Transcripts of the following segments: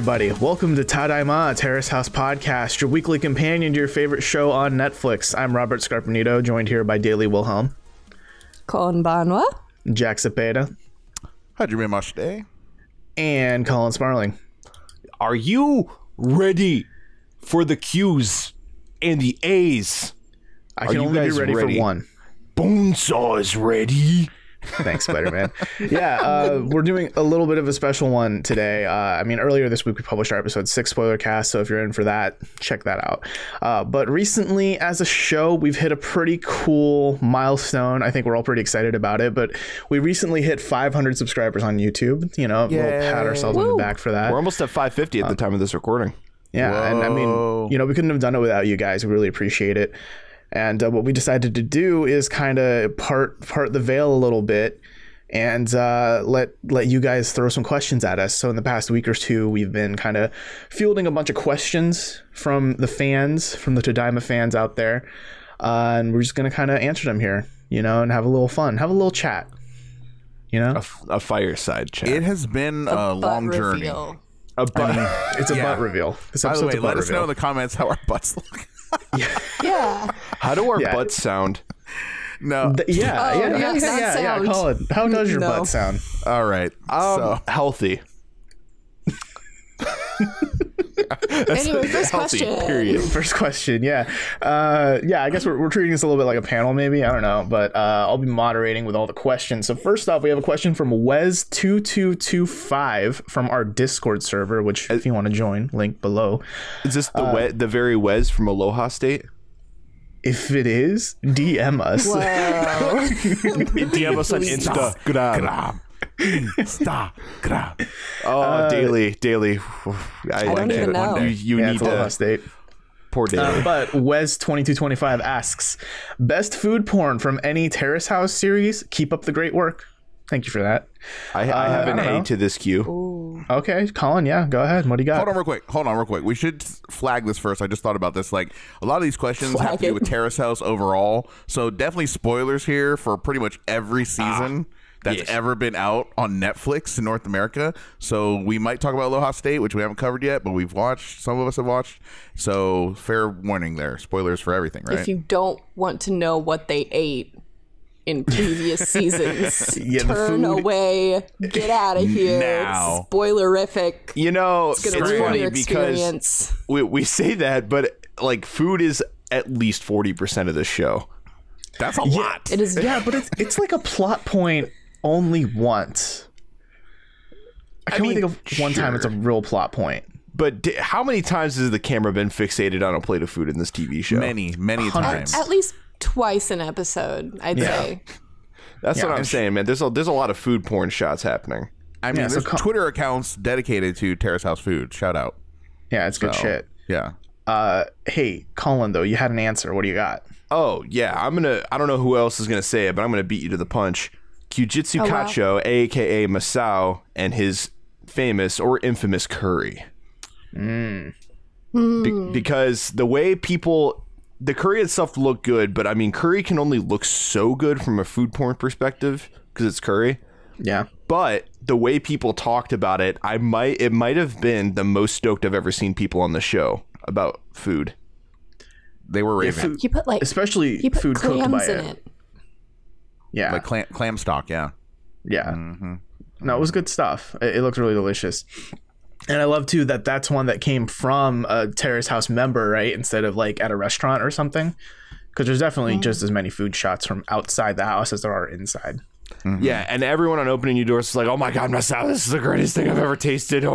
Hello, everybody. Welcome to Tadaima, Terrace House Podcast, your weekly companion to your favorite show on Netflix. I'm Robert Scarpanito, joined here by Daily Wilhelm, Konbanwa. Jack Cepeda, Hajime Mashite. and Colin Sparling. Are you ready for the Q's and the A's? I Are can you only be ready, ready? for one. Bonesaw is ready. Thanks, Spider Man. yeah, uh, we're doing a little bit of a special one today. Uh, I mean, earlier this week we published our episode six spoiler cast, so if you're in for that, check that out. Uh, but recently, as a show, we've hit a pretty cool milestone. I think we're all pretty excited about it. But we recently hit 500 subscribers on YouTube. You know, we'll pat ourselves on the back for that. We're almost at 550 at the time of this recording. Yeah, and I mean, you know, we couldn't have done it without you guys. We really appreciate it. And uh, what we decided to do is kind of part part the veil a little bit and uh, let let you guys throw some questions at us. So in the past week or two, we've been kind of fielding a bunch of questions from the fans, from the Tadaima fans out there, uh, and we're just gonna kind of answer them here, you know, and have a little fun, have a little chat, you know. A, f- a fireside chat. It has been a, long butt journey. reveal. a bu- It's a yeah. butt reveal. This By the way, a butt let us know in the comments how our butts look. Yeah. How do our Yeah. butts sound? No. Th- yeah, Oh, yeah, yeah, how yeah, does yeah, yeah. sound? Colin, how does your No. butt sound? All right. Um, so healthy. Anyway, first Healthy, question. period. First question, yeah, uh, yeah. I guess we're, we're treating this a little bit like a panel, maybe. I don't know, but uh, I'll be moderating with all the questions. So first off, we have a question from Wes two two two five from our Discord server, which if you want to join, link below. Is this the we- the very Wes from Aloha State? If it is, DM us. Whoa. DM us on Instagram. Instagram. Oh, uh, daily, daily. I, don't like even know. You, you yeah, need to. State. Poor uh, daily. Uh, but Wes twenty two twenty five asks, best food porn from any Terrace House series. Keep up the great work. Thank you for that. I, I have uh, I an don't A know. to this queue. Okay, Colin, yeah, go ahead. What do you got? Hold on real quick. Hold on real quick. We should flag this first. I just thought about this. Like a lot of these questions have Flag to do with Terrace House overall. So definitely spoilers here for pretty much every ah. season that's yes. ever been out on Netflix in North America. So we might talk about Aloha State, which we haven't covered yet, but we've watched. Some of us have watched. So fair warning there. Spoilers for everything, right? If you don't want to know what they ate in previous seasons, Yeah, turn food- away. Get out of here. Now. Spoilerific. You know, It's it's, funny because we, we say that, but like food is at least 40% of the show. that's a lot. It is yeah, but it's it's like a plot point only once. I can only mean, think of one time it's a real plot point. But di- how many times has the camera been fixated on a plate of food in this TV show? Many, many Hundreds. times. at least twice an episode, I'd say. That's Yeah, what I'm and- saying, man. There's a, there's a lot of food porn shots happening. I mean, Yeah, so there's Twitter accounts dedicated to Terrace House Food. Shout out. Yeah, it's good shit. Yeah. Uh, hey, Colin, though, you had an answer. What do you got? Oh yeah, I'm gonna. I don't know who else is gonna say it, but I'm gonna beat you to the punch. Kyujitsu Oh, wow. Kacho, aka Masao, and his famous or infamous curry. Mm. Hmm. Be- because the way people, the curry itself looked good, but I mean, curry can only look so good from a food porn perspective because it's curry. Yeah. But the way people talked about it, I might it might have been the most stoked I've ever seen people on the show about food. They were raving. food- You put like especially put food cooked by clams in it. it. Yeah. like clam, clam stock, yeah. yeah. Mm-hmm. No, it was good stuff. It, it looked really delicious. And I love too that that's one that came from a Terrace House member, right? Instead of like at a restaurant or something. Because there's definitely mm. just as many food shots from outside the house as there are inside. Mm-hmm. Yeah, and everyone on opening new doors is like, "Oh my god, Masao, this is the greatest thing I've ever tasted."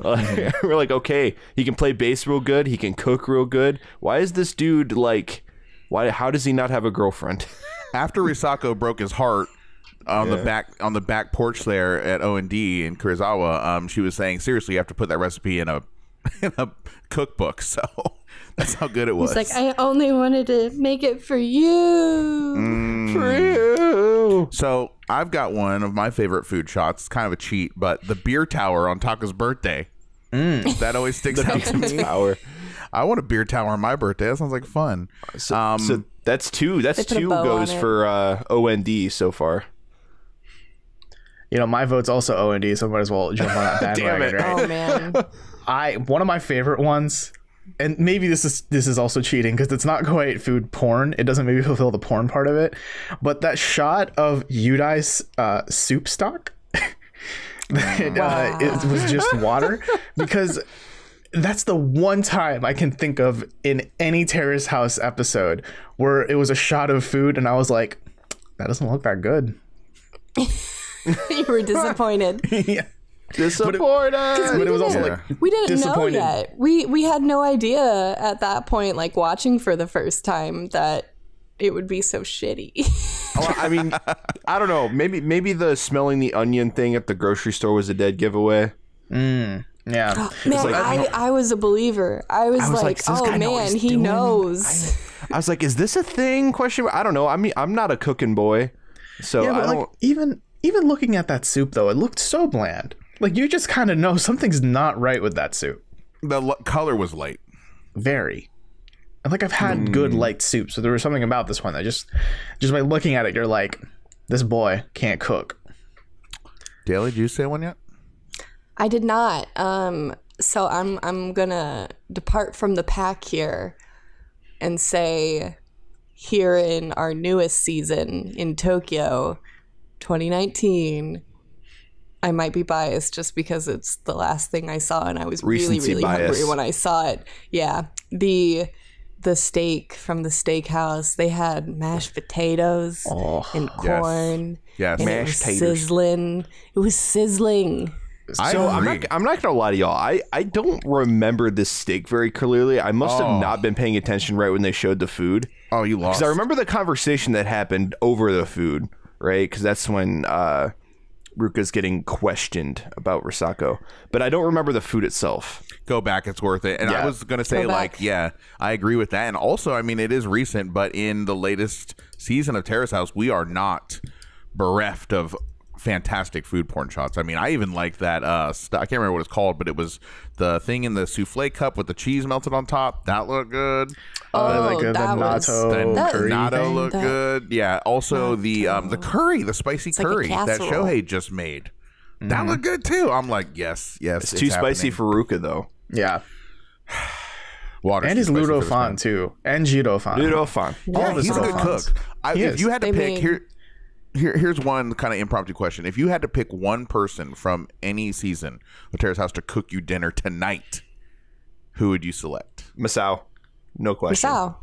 Oh. Mm-hmm. We're like, okay, he can play bass real good. He can cook real good. Why is this dude like? Why? How does he not have a girlfriend? After Risako broke his heart on the back on the back porch there at O and D in Karuizawa, um, she was saying, "Seriously, you have to put that recipe in a in a cookbook." So that's how good it was. It's like I only wanted to make it for you. for you so I've got one of my favorite food shots. It's kind of a cheat, but the beer tower on Taka's birthday. That always sticks out to me. Power. I want a beer tower on my birthday. That sounds like fun. So, Um, so that's two. That's They put two goes for uh, OND so far. you know, my vote's also OND, so I might as well jump on that Damn bandwagon, it. right? Oh man. I one of my favorite ones, and maybe this is this is also cheating because it's not quite food porn. It doesn't maybe fulfill the porn part of it, but that shot of Udai's uh, soup stock, that, uh, it was just water because that's the one time I can think of in any Terrace House episode where it was a shot of food, and I was like, that doesn't look that good. you were disappointed. yeah. Disappointed. But it was also Yeah. like We didn't know Disappointed. yet. We we had no idea at that point, like watching for the first time, that it would be so shitty. Well, I mean, I don't know. Maybe maybe the smelling the onion thing at the grocery store was a dead giveaway. Mm. Yeah. Man, like- I, I was a believer. I was, was like, like, oh guy know man, he doing?" knows. I was like, is this a thing? Question. I don't know. I mean, I'm not a cooking boy, so Yeah, I don't. like even even looking at that soup though, it looked so bland. Like you just kind of know something's not right with that soup. The l- color was light. Very. And like I've had hmm. good light soup, so there was something about this one that just just by looking at it, you're like, this boy can't cook. Daily, did you say one yet? I did not. Um, so I'm I'm gonna depart from the pack here and say here in our newest season in Tokyo, 2019. I might be biased just because it's the last thing I saw and I was really Recency really bias. hungry when I saw it. Yeah, the the steak from the steakhouse. They had mashed potatoes and corn. Yes. it Mashed was sizzling. It was sizzling. I So I'm not, I'm not gonna lie to y'all. I, I don't remember this steak very clearly. I must Oh. have not been paying attention right when they showed the food. oh, you lost. Because I remember the conversation that happened over the food, right? Because that's when uh, Ruka's getting questioned about Risako. But I don't remember the food itself. go back it's worth it and i was gonna say Go like yeah i agree with that and also i mean it is recent but in the latest season of terrace house we are not bereft of fantastic food porn shots i mean i even like that uh st- i can't remember what it's called but it was the thing in the souffle cup with the cheese melted on top that looked good Oh, like uh, the that was natto That- curry natto looked That- good yeah also the um the curry the spicy like a curry that casserole. shohei just made that looked good too i'm like yes yes It's, too spicy for Ruka, though. Yeah. water And he's Ludo Fan too. And Jiro Fan. Ludo, fine. Oh, his he's a good Dolphins. cook. I, if you had to They pick made- here, here, here's one kind of impromptu question. If you had to pick one person from any season of Terrace House to cook you dinner tonight, who would you select? Masao. No question. Misao.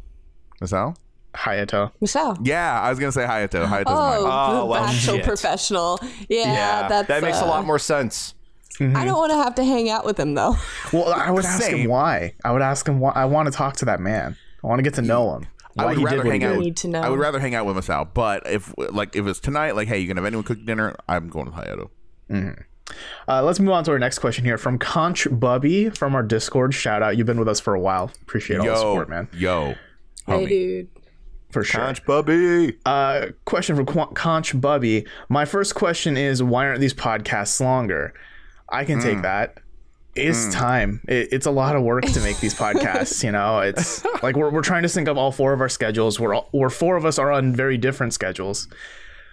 Masao? Hayato. Misao. Yeah, I was gonna say Hayato. Hayato's Oh, mine. Oh, well, actual shit. professional. Yeah, Yeah, that's that makes a uh, lot more sense. I don't want to have to hang out with him though. Well, I would ask Same. him why. I would ask him why. I want to talk to that man. I want to get to know him. I would rather did what he hang out. With, Need to know. I would rather hang out with Masao. But if like if it's tonight, like hey, you can have anyone cook dinner, I'm going with Hayato. Uh, let's move on to our next question here from Conch Bubby from our Discord. Shout out. You've been with us for a while. Appreciate all the support, man. yo, Hey, dude. For sure. Conch Bubby. Uh, question from Qu- Conch Bubby. My first question is why aren't these podcasts longer? I can take that. It's time. It, it's a lot of work to make these podcasts. You know, it's like we're, we're trying to sync up all four of our schedules. We're all, we're four of us are on very different schedules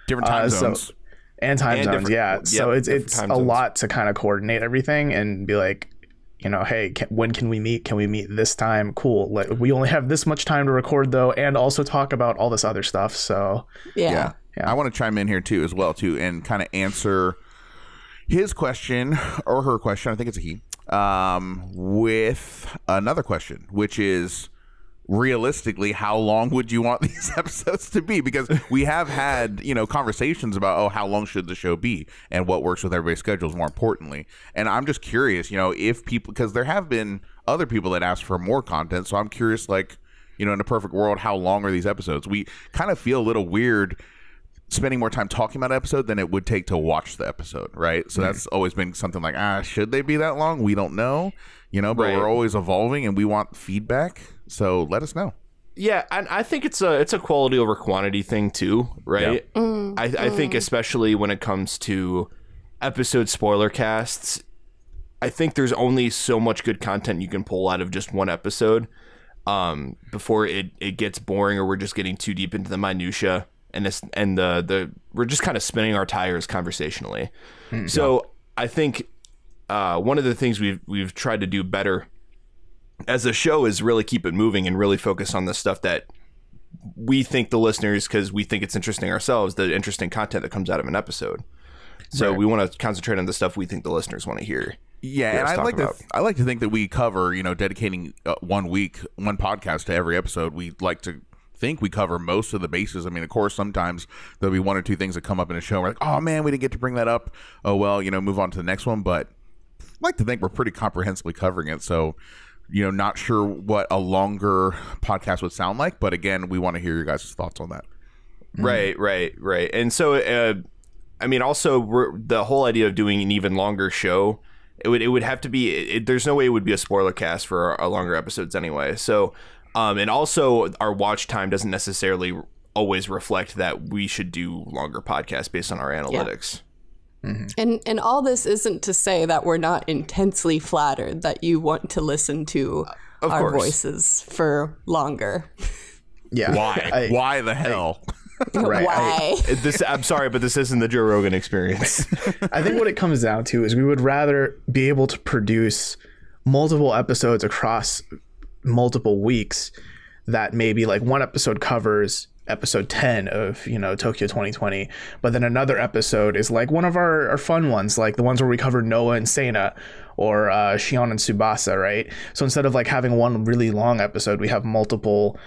different time Uh, so- zones. and time And zones. Yeah. yep, so it's it's a zones. lot to kind of coordinate everything and be like, you know, hey, can, when can we meet? Can we meet this time? Cool. Like, we only have this much time to record though, and also talk about all this other stuff. So Yeah. yeah. Yeah. I want to chime in here too, as well, too, and kind of answer his question or her question. I think it's a he. Um, with another question, which is realistically, how long would you want these episodes to be? Because we have had, you know, conversations about, oh, how long should the show be and what works with everybody's schedules, more importantly. And I'm just curious, you know, if people, because there have been other people that ask for more content. So I'm curious, like, you know, in a perfect world, how long are these episodes? We kind of feel a little weird spending more time talking about an episode than it would take to watch the episode, right? So that's always been something like, ah, should they be that long? We don't know, you know, but Right. we're always evolving and we want feedback. So let us know. Yeah, and I think it's a it's a quality over quantity thing too, right? I, I think especially when it comes to episode spoiler casts, I think there's only so much good content you can pull out of just one episode um, before it, it gets boring or we're just getting too deep into the minutia. And this, and the the we're just kind of spinning our tires conversationally. so I think uh, one of the things we've we've tried to do better as a show is really keep it moving and really focus on the stuff that we think the listeners because we think it's interesting ourselves the interesting content that comes out of an episode so we want to concentrate on the stuff we think the listeners want to hear Yeah, and I like about. to I like to think that we cover, you know, dedicating uh, one week, one podcast to every episode. We like to think we cover most of the bases. I mean, of course, sometimes there'll be one or two things that come up in a show. We're like, oh man, we didn't get to bring that up. Oh well, you know, move on to the next one. But I like to think we're pretty comprehensively covering it. So, you know, not sure what a longer podcast would sound like, but again, we want to hear your guys' thoughts on that. Right, right, right. And so, uh, I mean, also we're, the whole idea of doing an even longer show, it would it would have to be. It, there's no way it would be a spoiler cast for our, our longer episodes anyway. So, um, and also our watch time doesn't necessarily always reflect that we should do longer podcasts based on our analytics. And and all this isn't to say that we're not intensely flattered that you want to listen to Of our course. voices for longer. Yeah. Why? I- Why the hell? Right, I- Why? This I'm sorry, but this isn't the Joe Rogan experience. I think what it comes down to is we would rather be able to produce multiple episodes across multiple weeks that maybe like one episode covers episode 10 of you know tokyo 2020 but then another episode is like one of our, our fun ones like the ones where we cover noah and Sena or uh, shion and Tsubasa right? So instead of like having one really long episode we have multiple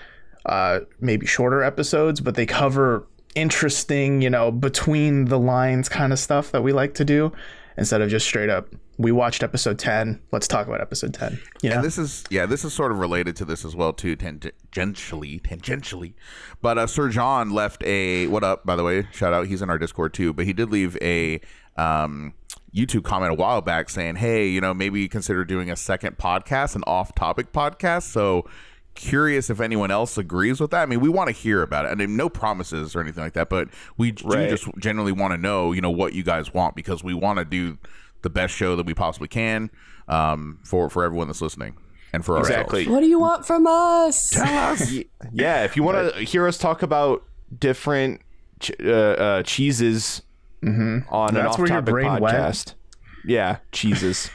uh, maybe shorter episodes, but they cover interesting, you know, between the lines kind of stuff that we like to do instead of just straight up, we watched episode 10, let's talk about episode 10. You know? And this is yeah, this is sort of related to this as well too, tangentially, tangentially. But uh, Sir John left a what up by the way, shout out, he's in our Discord too. But he did leave a um, YouTube comment a while back saying, "Hey, you know, maybe consider doing a second podcast, an off-topic podcast." So curious if anyone else agrees with that. I mean, we want to hear about it. I mean, no promises or anything like that, but we do just generally want to know, you know, what you guys want because we want to do the best show that we possibly can um, for for everyone that's listening and for exactly. ourselves. what do you want from us? Tell us. yeah, if you want to hear us talk about different ch- uh, uh, cheeses on an That's where your off-topic brain went? podcast, yeah, cheeses.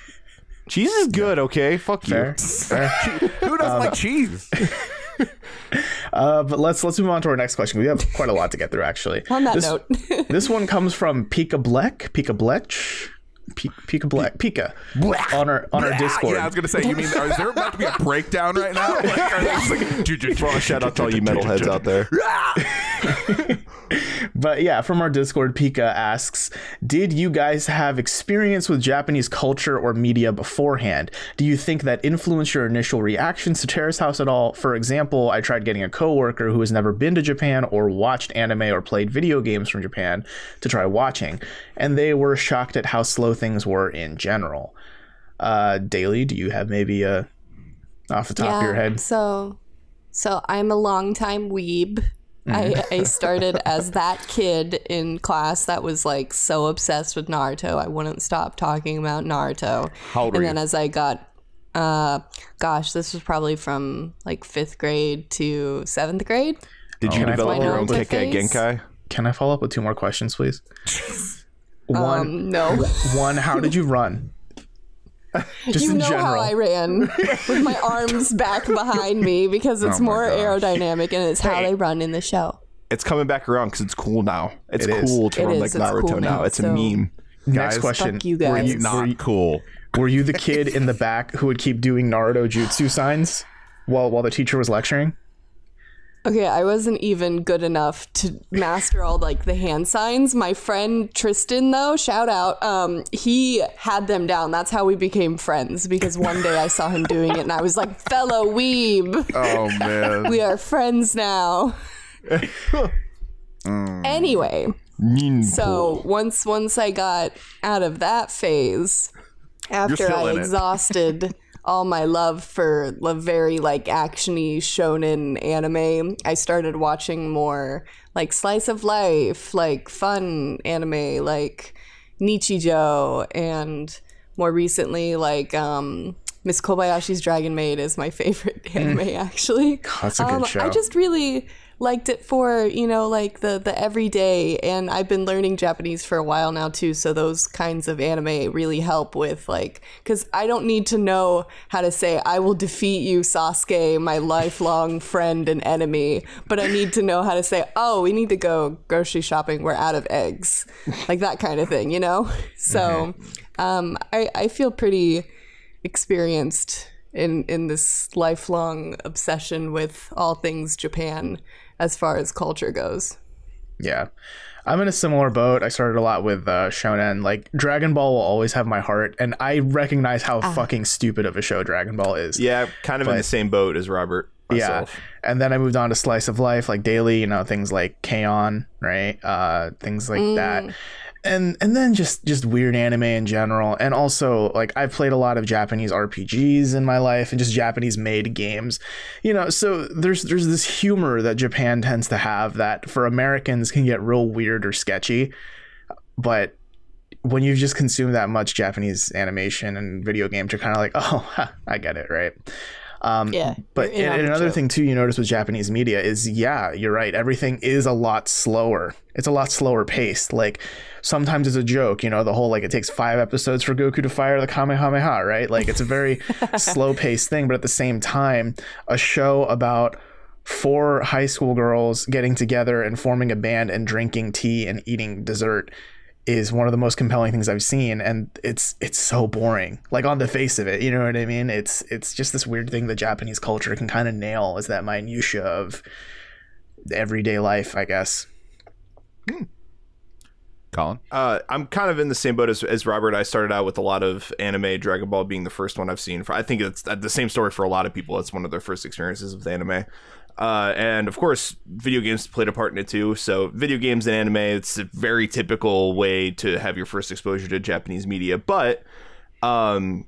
Cheese is good, okay? Fuck you. Fair. Fair. Who doesn't like cheese? Uh, but let's let's move on to our next question. We have quite a lot to get through, actually. On that this, note, this one comes from Pika Bleck, Pika Blech, Pika Black, Pika on our on our Discord. Yeah, I was gonna say. You mean is there about to be a breakdown right now? Like, are they just like, Well, shout out to all you metalheads out there. But yeah, from our Discord, Pika asks, "Did you guys have experience with Japanese culture or media beforehand? Do you think that influenced your initial reactions to Terrace House at all? For example, I tried getting a coworker who has never been to Japan or watched anime or played video games from Japan to try watching, and they were shocked at how slow things were in general. Uh, Daily, do you have maybe a off the top of your head? So, so I'm a longtime weeb. I, I started as that kid in class that was like so obsessed with Naruto. I wouldn't stop talking about Naruto. How old and then you? as I got, uh, gosh, this was probably from like fifth grade to seventh grade. Did you Can I develop follow your up own with- Genkai? Can I follow up with two more questions, please? One, Um, no, one. How did you run? Just you in know general. how I ran with my arms back behind me because oh it's Oh more gosh. aerodynamic and it's how Hey. they run in the show. It's coming back around because it's cool now. It's It is. cool to It run is. like It's Naruto cool now. now, It's a so- meme. Next question. Fuck you Were guys. you, not were, you, cool. were you the kid in the back who would keep doing Naruto jutsu signs while while the teacher was lecturing? Okay, I wasn't even good enough to master all like the hand signs. My friend Tristan though, shout out, um, he had them down. That's how we became friends because one day I saw him doing it and I was like, fellow weeb, Oh man. we are friends now. anyway, Mean. so once once I got out of that phase, after I exhausted all my love for the very like actiony shonen anime, I started watching more like slice of life, like fun anime, like Nichijou, and more recently like um Miss Kobayashi's Dragon Maid is my favorite anime actually. Mm. That's a good um, show. I just really liked it for you know like the the everyday and i've been learning japanese for a while now too so those kinds of anime really help with like because i don't need to know how to say i will defeat you sasuke my lifelong friend and enemy but i need to know how to say oh we need to go grocery shopping we're out of eggs like that kind of thing you know? So um, I, I feel pretty experienced in in this lifelong obsession with all things Japan as far as culture goes. Yeah. I'm in a similar boat. I started a lot with uh, Shonen. Like Dragon Ball will always have my heart, and I recognize how fucking stupid of a show Dragon Ball is. Yeah, kind of in the same boat as Robert. Myself. Yeah. And then I moved on to Slice of Life, like daily, you know, things like K-On, right? Uh, things like that. And and then just just weird anime in general. And also like I've played a lot of Japanese RPGs in my life and just Japanese made games. You know, so there's there's this humor that Japan tends to have that for Americans can get real weird or sketchy. But when you've just consumed that much Japanese animation and video games, you're kind of like, oh, I get it, right? Um, Yeah, But and, and another joke. thing too, you notice with Japanese media is, yeah, you're right. Everything is a lot slower. It's a lot slower paced. Like sometimes it's a joke, you know, the whole like it takes five episodes for Goku to fire the Kamehameha, right? Like it's a very slow paced thing, but at the same time, a show about four high school girls getting together and forming a band and drinking tea and eating dessert is one of the most compelling things I've seen and it's it's so boring like on the face of it you know what I mean it's it's just this weird thing that Japanese culture can kind of nail is that minutia of everyday life I guess Colin. Uh, I'm kind of in the same boat as, as Robert. I started out with a lot of anime, Dragon Ball being the first one I've seen. For I think it's the same story for a lot of people. It's one of their first experiences with anime. Uh, and of course, video games played a part in it too. So, video games and anime, it's a very typical way to have your first exposure to Japanese media. But um,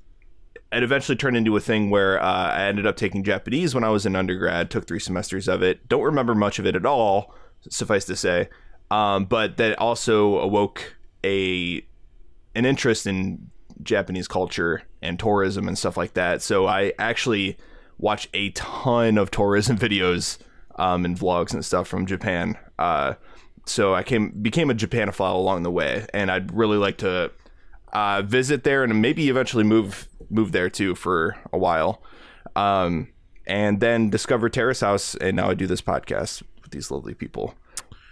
it eventually turned into a thing where uh, I ended up taking Japanese when I was in undergrad, took three semesters of it. Don't remember much of it at all, suffice to say. Um, but that also awoke a an interest in Japanese culture and tourism and stuff like that. So I actually watch a ton of tourism videos um, and vlogs and stuff from Japan. Uh, so I came became a Japanophile along the way, and I'd really like to uh, visit there and maybe eventually move move there too for a while. Um, and then discover Terrace House, and now I do this podcast with these lovely people.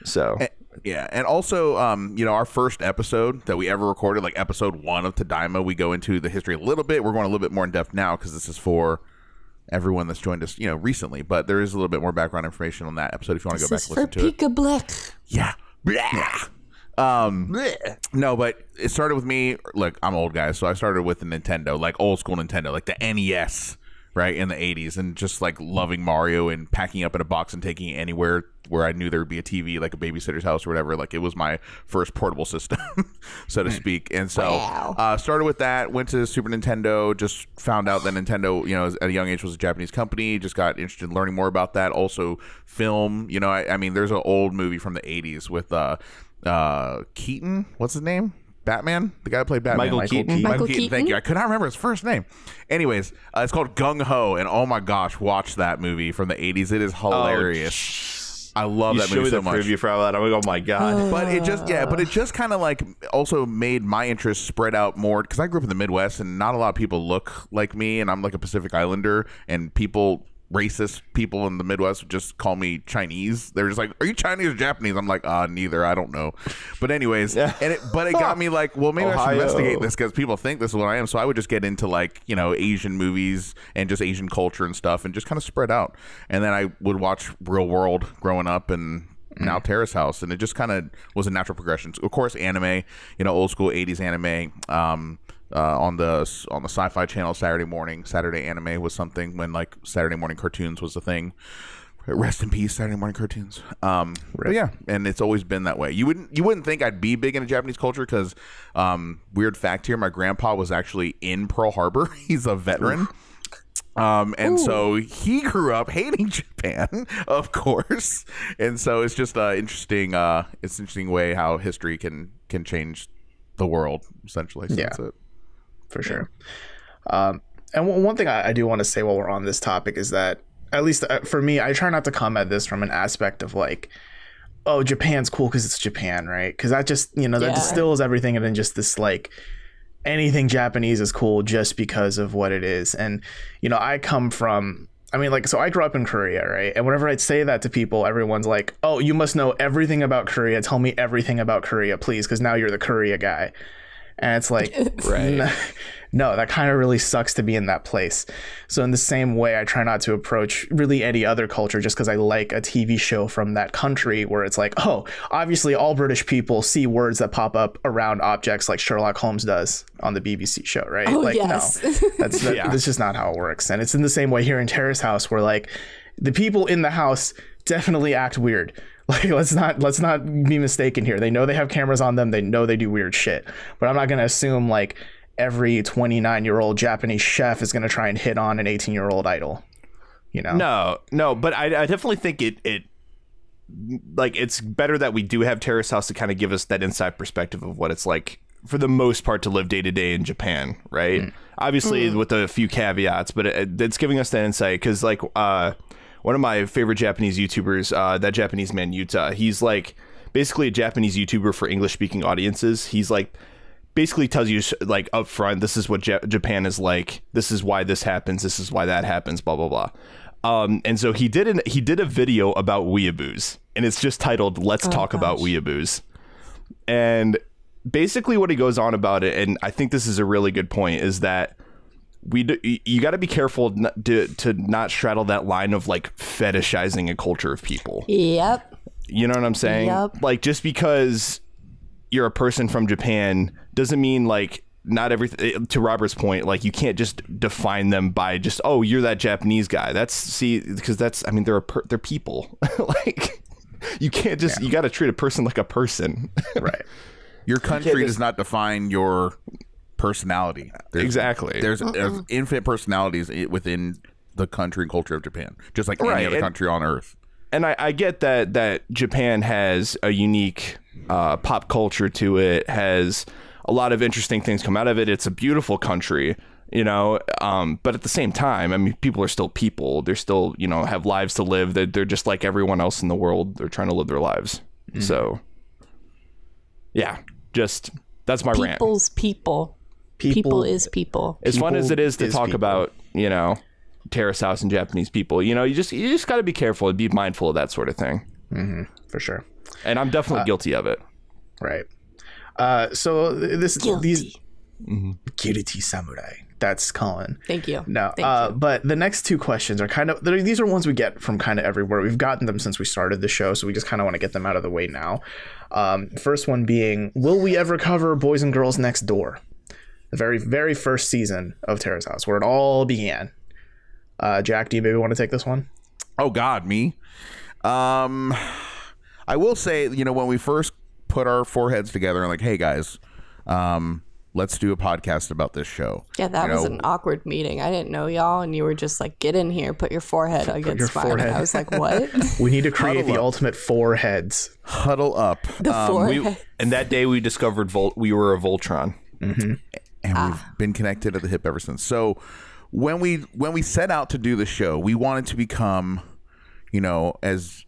So Yeah, and also, um, you know, our first episode that we ever recorded, like episode one of Tadaima, we go into the history a little bit. We're going a little bit more in depth now because this is for everyone that's joined us, you know, recently. But there is a little bit more background information on that episode if you want to go back and is listen to it. Pika Black. Yeah. Blah. Um, no, but it started with me. Look, I'm old guy, so I started with the Nintendo, like old school Nintendo, like the NES, right in the '80s, and just like loving Mario and packing up in a box and taking it anywhere where I knew there would be a TV, like a babysitter's house or whatever. Like it was my first portable system, so to speak. And so, Wow. uh, started with that. Went to Super Nintendo. Just found out that Nintendo, you know, at a young age was a Japanese company. Just got interested in learning more about that. Also, film. You know, I, I mean, there's an old movie from the '80s with uh, uh, Keaton. What's his name? Batman, the guy who played Batman, Michael Keaton. Michael, Michael Keaton. Thank you. I could not remember his first name. Anyways, uh, it's called Gung Ho, and oh my gosh, watch that movie from the '80s. It is hilarious. I love you that showed movie me so the much preview for all that. I'm like, oh my god. but it just yeah but it just kind of like also made my interest spread out more because i grew up in the midwest and not a lot of people look like me and i'm like a pacific islander and people racist people in the midwest would just call me chinese. They're just like are you chinese or japanese? I'm like uh neither. I don't know. But anyways Yeah. and it but it got me like well maybe i should investigate this because people think this is what i am. So i would just get into like you know asian movies and just asian culture and stuff and just kind of spread out. And then i would watch real world growing up and now Terrace House, and it just kind of was a natural progression. Of course, anime, you know, old school '80s anime. Um, uh, on the on the Sci-Fi Channel Saturday morning, Saturday anime was something when like Saturday morning cartoons was the thing. Rest in peace, Saturday morning cartoons. Um, but yeah, and it's always been that way. You wouldn't you wouldn't think I'd be big into Japanese culture because, um, weird fact here, my grandpa was actually in Pearl Harbor. He's a veteran. Um, and so he grew up hating Japan, of course. And so it's just uh, interesting. Uh, it's an interesting way how history can can change the world essentially. So Yeah. For sure. Um, and one one thing I, I do want to say while we're on this topic is that at least uh, for me, I try not to come at this from an aspect of like, oh, Japan's cool because it's Japan, right? Because that just you know that Yeah. distills everything and then just this like anything Japanese is cool just because of what it is. And you know, I come from. I mean, like, so I grew up in Korea, right? And whenever I'd say that to people, everyone's like, "Oh, you must know everything about Korea. Tell me everything about Korea, please, because now you're the Korea guy." And it's like, Right. no, that kind of really sucks to be in that place. So in the same way, I try not to approach really any other culture just because I like a TV show from that country where it's like, oh, obviously all British people see words that pop up around objects like Sherlock Holmes does on the BBC show, right? Oh, like, yes. no, that's that, Yeah. that's just not how it works. And it's in the same way here in Terrace House where like the people in the house definitely act weird. Like let's not let's not be mistaken here. They know they have cameras on them. They know they do weird shit. But I'm not gonna assume like every 29 year old Japanese chef is gonna try and hit on an 18 year old idol. You know? No, no, but I, I definitely think it it like it's better that we do have Terrace House to kind of give us that inside perspective of what it's like for the most part to live day to day in Japan, right? Obviously with a few caveats, but it, it's giving us that insight because like uh one of my favorite Japanese YouTubers, uh, that Japanese man Yuta, he's like basically a Japanese YouTuber for English speaking audiences. He's like basically tells you like up front this is what Ja- Japan is like. This is why this happens. This is why that happens. Blah blah blah. Um, and so he did an, he did a video about weeaboos, and it's just titled "Let's Talk About Weeaboos." And basically, what he goes on about it, and I think this is a really good point, is that we do, you- you got to be careful to to not straddle that line of like fetishizing a culture of people. Yep. You know what I'm saying? Yep. Like just because you're a person from Japan doesn't mean like not everything eh, to Robert's point like you can't just define them by just oh you're that Japanese guy. That's see because that's I mean they're a per, they're people. like you can't just you got to treat a person like a person. Right. Your country does not define your personality. There's, Exactly. There's, there's infinite personalities within the country and culture of Japan, just like Right, any other and- country on earth. and I, I get that that Japan has a unique uh, pop culture to it, has a lot of interesting things come out of it. It's a beautiful country, you know. Um, but at the same time, I mean, people are still people. They're still, you know, have lives to live. They're, they're just like everyone else in the world. They're trying to live their lives. So, yeah, just that's my rant. People's people. People, is people. As fun as it is to is talk people. about, you know, terrace house and Japanese people, you know, you just you just got to be careful and be mindful of that sort of thing. for sure. And I'm definitely guilty of it. Right. Uh, so th- this these Guilty. guilty samurai. That's Colin. Thank you. No, Thank uh, you. but the next two questions are kind of these are ones we get from kind of everywhere. We've gotten them since we started the show, so we just kind of want to get them out of the way now. Um, first one being, will we ever cover Boys and Girls Next Door? The very very first season of Terrace House, where it all began. Uh, Jack, do you maybe want to take this one? Oh God, me. Um, I will say, you know, when we first put our foreheads together and like, hey guys, um, let's do a podcast about this show. Yeah, that you was know, an awkward meeting. I didn't know y'all, and you were just like, "Get in here, put your forehead against mine." forehead. And I was like, "What?" We need to create the ultimate four heads. huddle up. The forehead. We, and that day we discovered Vol- we were a Voltron. And we've ah. been connected at the hip ever since. So when we when we set out to do the show, we wanted to become, you know, as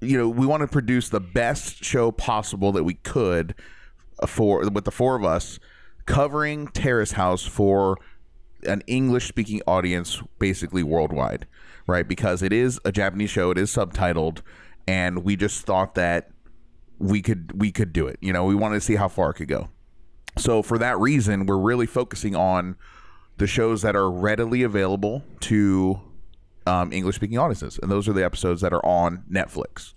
you know, we want to produce the best show possible that we could for with the four of us covering Terrace House for an English speaking audience basically worldwide, right? Because it is a Japanese show, it is subtitled, and we just thought that we could we could do it. You know, we wanted to see how far it could go. So for that reason, we're really focusing on the shows that are readily available to um, English speaking audiences, and those are the episodes that are on Netflix.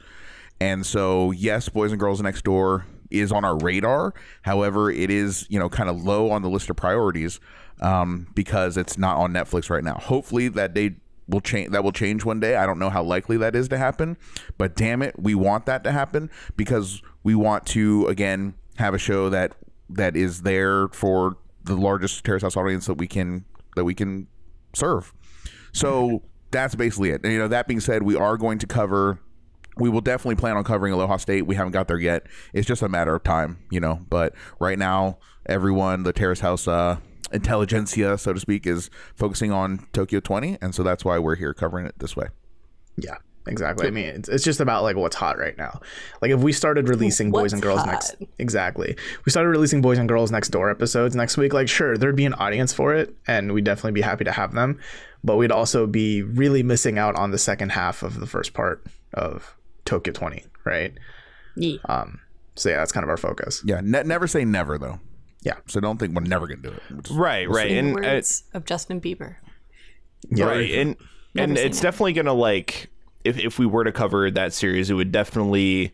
And so, yes, Boys and Girls Next Door is on our radar. However, it is you know kind of low on the list of priorities um, because it's not on Netflix right now. Hopefully, that day will change. That will change one day. I don't know how likely that is to happen, but damn it, we want that to happen because we want to again have a show that that is there for the largest terrace house audience that we can that we can serve. So that's basically it. And, you know, that being said, we are going to cover. We will definitely plan on covering Aloha State. We haven't got there yet. It's just a matter of time, you know. But right now, everyone, the Terrace House uh, intelligentsia, so to speak, is focusing on Tokyo 20, and so that's why we're here covering it this way. Yeah, exactly. I mean, it's, it's just about like what's hot right now. Like if we started releasing boys and girls hot? next, exactly. We started releasing boys and girls next door episodes next week. Like sure, there'd be an audience for it, and we'd definitely be happy to have them. But we'd also be really missing out on the second half of the first part of Tokyo 20, right? Yeah. So yeah, that's kind of our focus. Yeah, ne- never say never though. Yeah. So don't think we're never gonna do it. Just- Right, right, In the and uh, words of Justin Bieber. Yeah. right, and and it's it. definitely gonna like if if we were to cover that series, it would definitely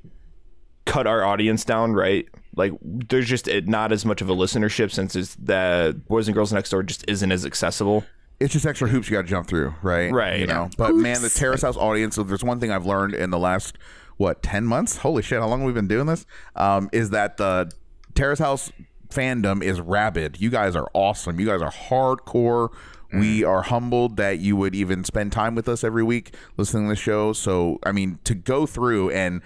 cut our audience down, right? Like there's just it, not as much of a listenership since it's the Boys and Girls Next Door just isn't as accessible. it's just extra hoops you got to jump through, right? Right. You know, but man, the Terrace House audience. If there's one thing I've learned in the last what ten months, holy shit, how long we've we been doing this? Um, is that the Terrace House fandom is rabid. You guys are awesome. You guys are hardcore. We mm-hmm. are humbled that you would even spend time with us every week listening to the show. So, I mean, to go through and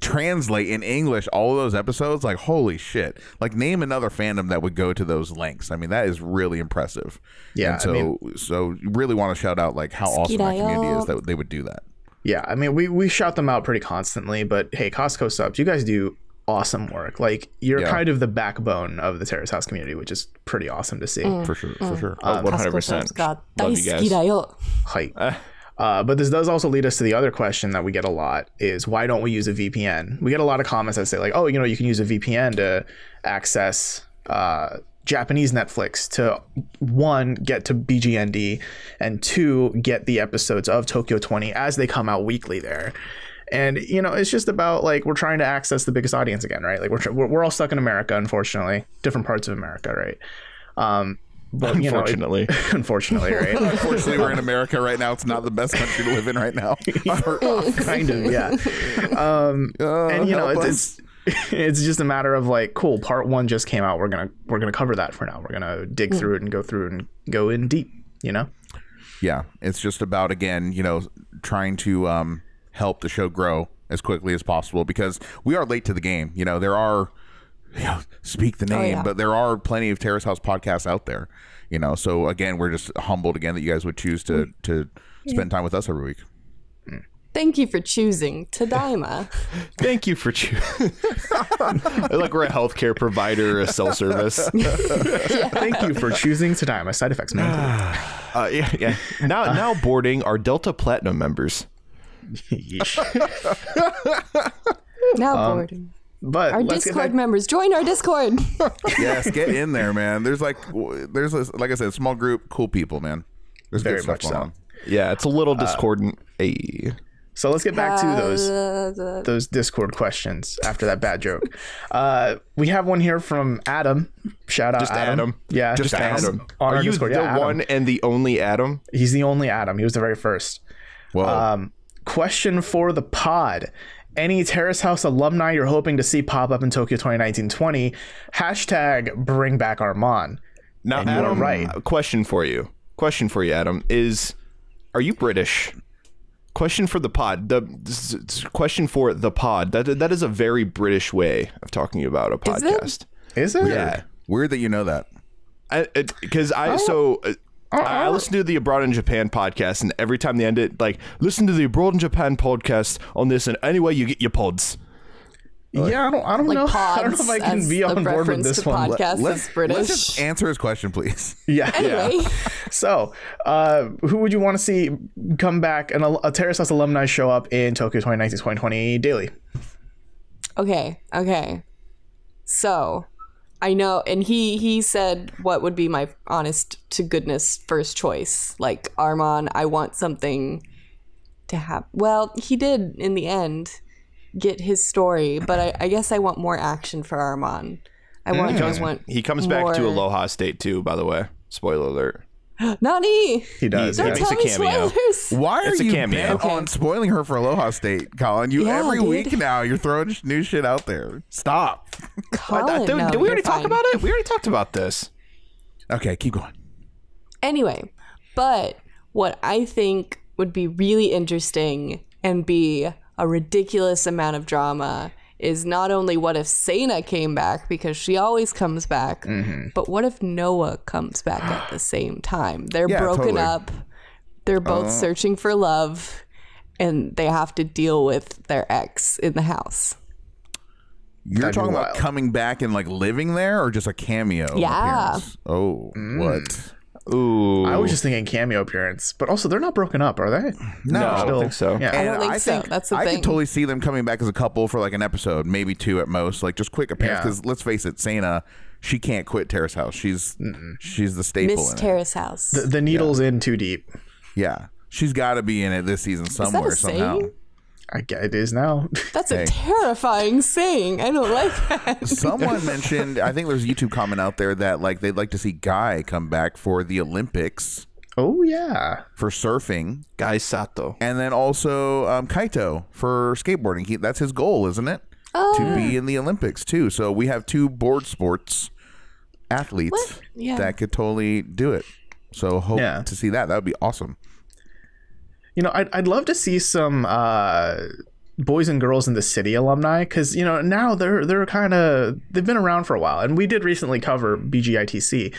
translate in English all of those episodes, like holy shit! Like name another fandom that would go to those lengths. I mean, that is really impressive. Yeah, And I so mean- so you really want to shout out like how awesome that community is that they would do that. Yeah, I mean, we we shout them out pretty constantly, but hey, Costco subs, you guys do awesome work. Like you're yeah. kind of the backbone of the Terrace House community, which is pretty awesome to see. Mm, for sure, for sure. Uh, one hundred percent. Love you guys. Hi. Eh. Uh, but this does also lead us to the other question that we get a lot is why don't we use a VPN? We get a lot of comments that say like, oh, you know, you can use a VPN to access uh, Japanese Netflix to one get to BGND and two get the episodes of Tokyo 20 as they come out weekly there. And you know, it's just about like we're trying to access the biggest audience again, right? Like we're tr- we're, we're all stuck in America, unfortunately, different parts of America, right? Um, but you know, it- Unfortunately. unfortunately, right? Unfortunately, we're in America right now. It's not the best country to live in right now. kind of yeah um and you know it's, it's it's just a matter of like cool part one just came out we're gonna we're gonna cover that for now we're gonna dig through it and go through and go in deep you know yeah, it's just about again, you know, trying to um, help the show grow as quickly as possible because we are late to the game. You know, there are, you know, speak the name, yeah. but there are plenty of Terrace House podcasts out there. You know, so again, we're just humbled again that you guys would choose to to spend time with us every week. Thank you for choosing Tadaima. Thank you for choosing. like we're a healthcare provider, a cell service. thank you for choosing to die my side effects man Uh, yeah, yeah. Now, now boarding our Delta Platinum members. Now boarding. but Our Discord members, join our Discord. yes, get in there, man. There's like, there's a, like I said, small group, cool people, man. There's Very much going so. on. Yeah, it's a little discordant. Hey. so let's get back to those Uh, those discord questions after that bad joke uh we have one here from adam shout out Just adam. Adam. yeah Just Adam. Are you Discord. the Yeah, one and the only Adam? he's the only adam he was the very first Well, Um, question for the pod. Any Terrace House alumni you're hoping to see pop up in Tokyo 2019-20? Hashtag bring back Armand. Now, you are Adam, right. question for you. Question for you, Adam, is are you British? Question for the pod. The question for the pod. That that is a very British way of talking about a podcast. Is it? Is it? Yeah. weird that you know that. because I, so uh, I, I listen to the Abroad in Japan podcast, and every time they end it, like listen to the Abroad in Japan podcast on this, and anyway you get your pods. Yeah, I don't, I don't like know. pods. I don't know if I can be a on board with reference this to one. podcast Let's, British. let's just answer his question, please. Yeah. anyway, So, uh, who would you want to see come back and a, a Terrace House alumni show up in Tokyo 2019-2020 daily? okay, okay. So, I know, and he he said what would be my honest to goodness first choice. Like Armand, I want something to have. Well, he did in the end get his story, but I, I guess I want more action for Armand. I want, I want He comes back to Aloha State too. By the way, spoiler alert. Nani. He does. He- Don't makes tell a cameo. spoilers. Why are It's a you cameo. bent Okay. on spoiling her for Aloha State, Colin? You Yeah, every dude. week now you're throwing new shit out there. Stop. Colin, Did, no, did we you're already talk about it? We already talked about this. Okay, keep going. Anyway, but what I think would be really interesting and be a ridiculous amount of drama is not only what if Sana came back because she always comes back, but what if Noah comes back at the same time? They're Yeah, broken totally. up. They're both searching for love and they have to deal with their ex in the house. You're That'd talking about coming back and like living there, or just a cameo? Yeah. appearance? Oh, Mm. what? Ooh. I was just thinking cameo appearance, but also they're not broken up, are they? no, I don't think so. Yeah. I don't think so. That's the I thing. could totally see them coming back as a couple for like an episode, maybe two at most, like just quick appearance. Yeah. Because let's face it, Sana, she can't quit Terrace House. She's she's the staple. Miss in it. Terrace House. The, the needle's in too deep. Yeah, she's got to be in it this season somewhere a somehow. saying? I get it is now. That's Hey. a terrifying saying. I don't like that. Someone mentioned, I think there's a YouTube comment out there that like they'd like to see Guy come back for the Olympics oh yeah. for surfing, Guy Sato. and then also um, Kaito for skateboarding. He, that's his goal, isn't it? Oh. To be in the Olympics too. So we have two board sports athletes Yeah. that could totally do it. So hope Yeah. to see that. That would be awesome. You know, I'd, I'd love to see some uh, boys and girls in the city alumni because you know now they're they're kind of they've been around for a while, and we did recently cover BGITC,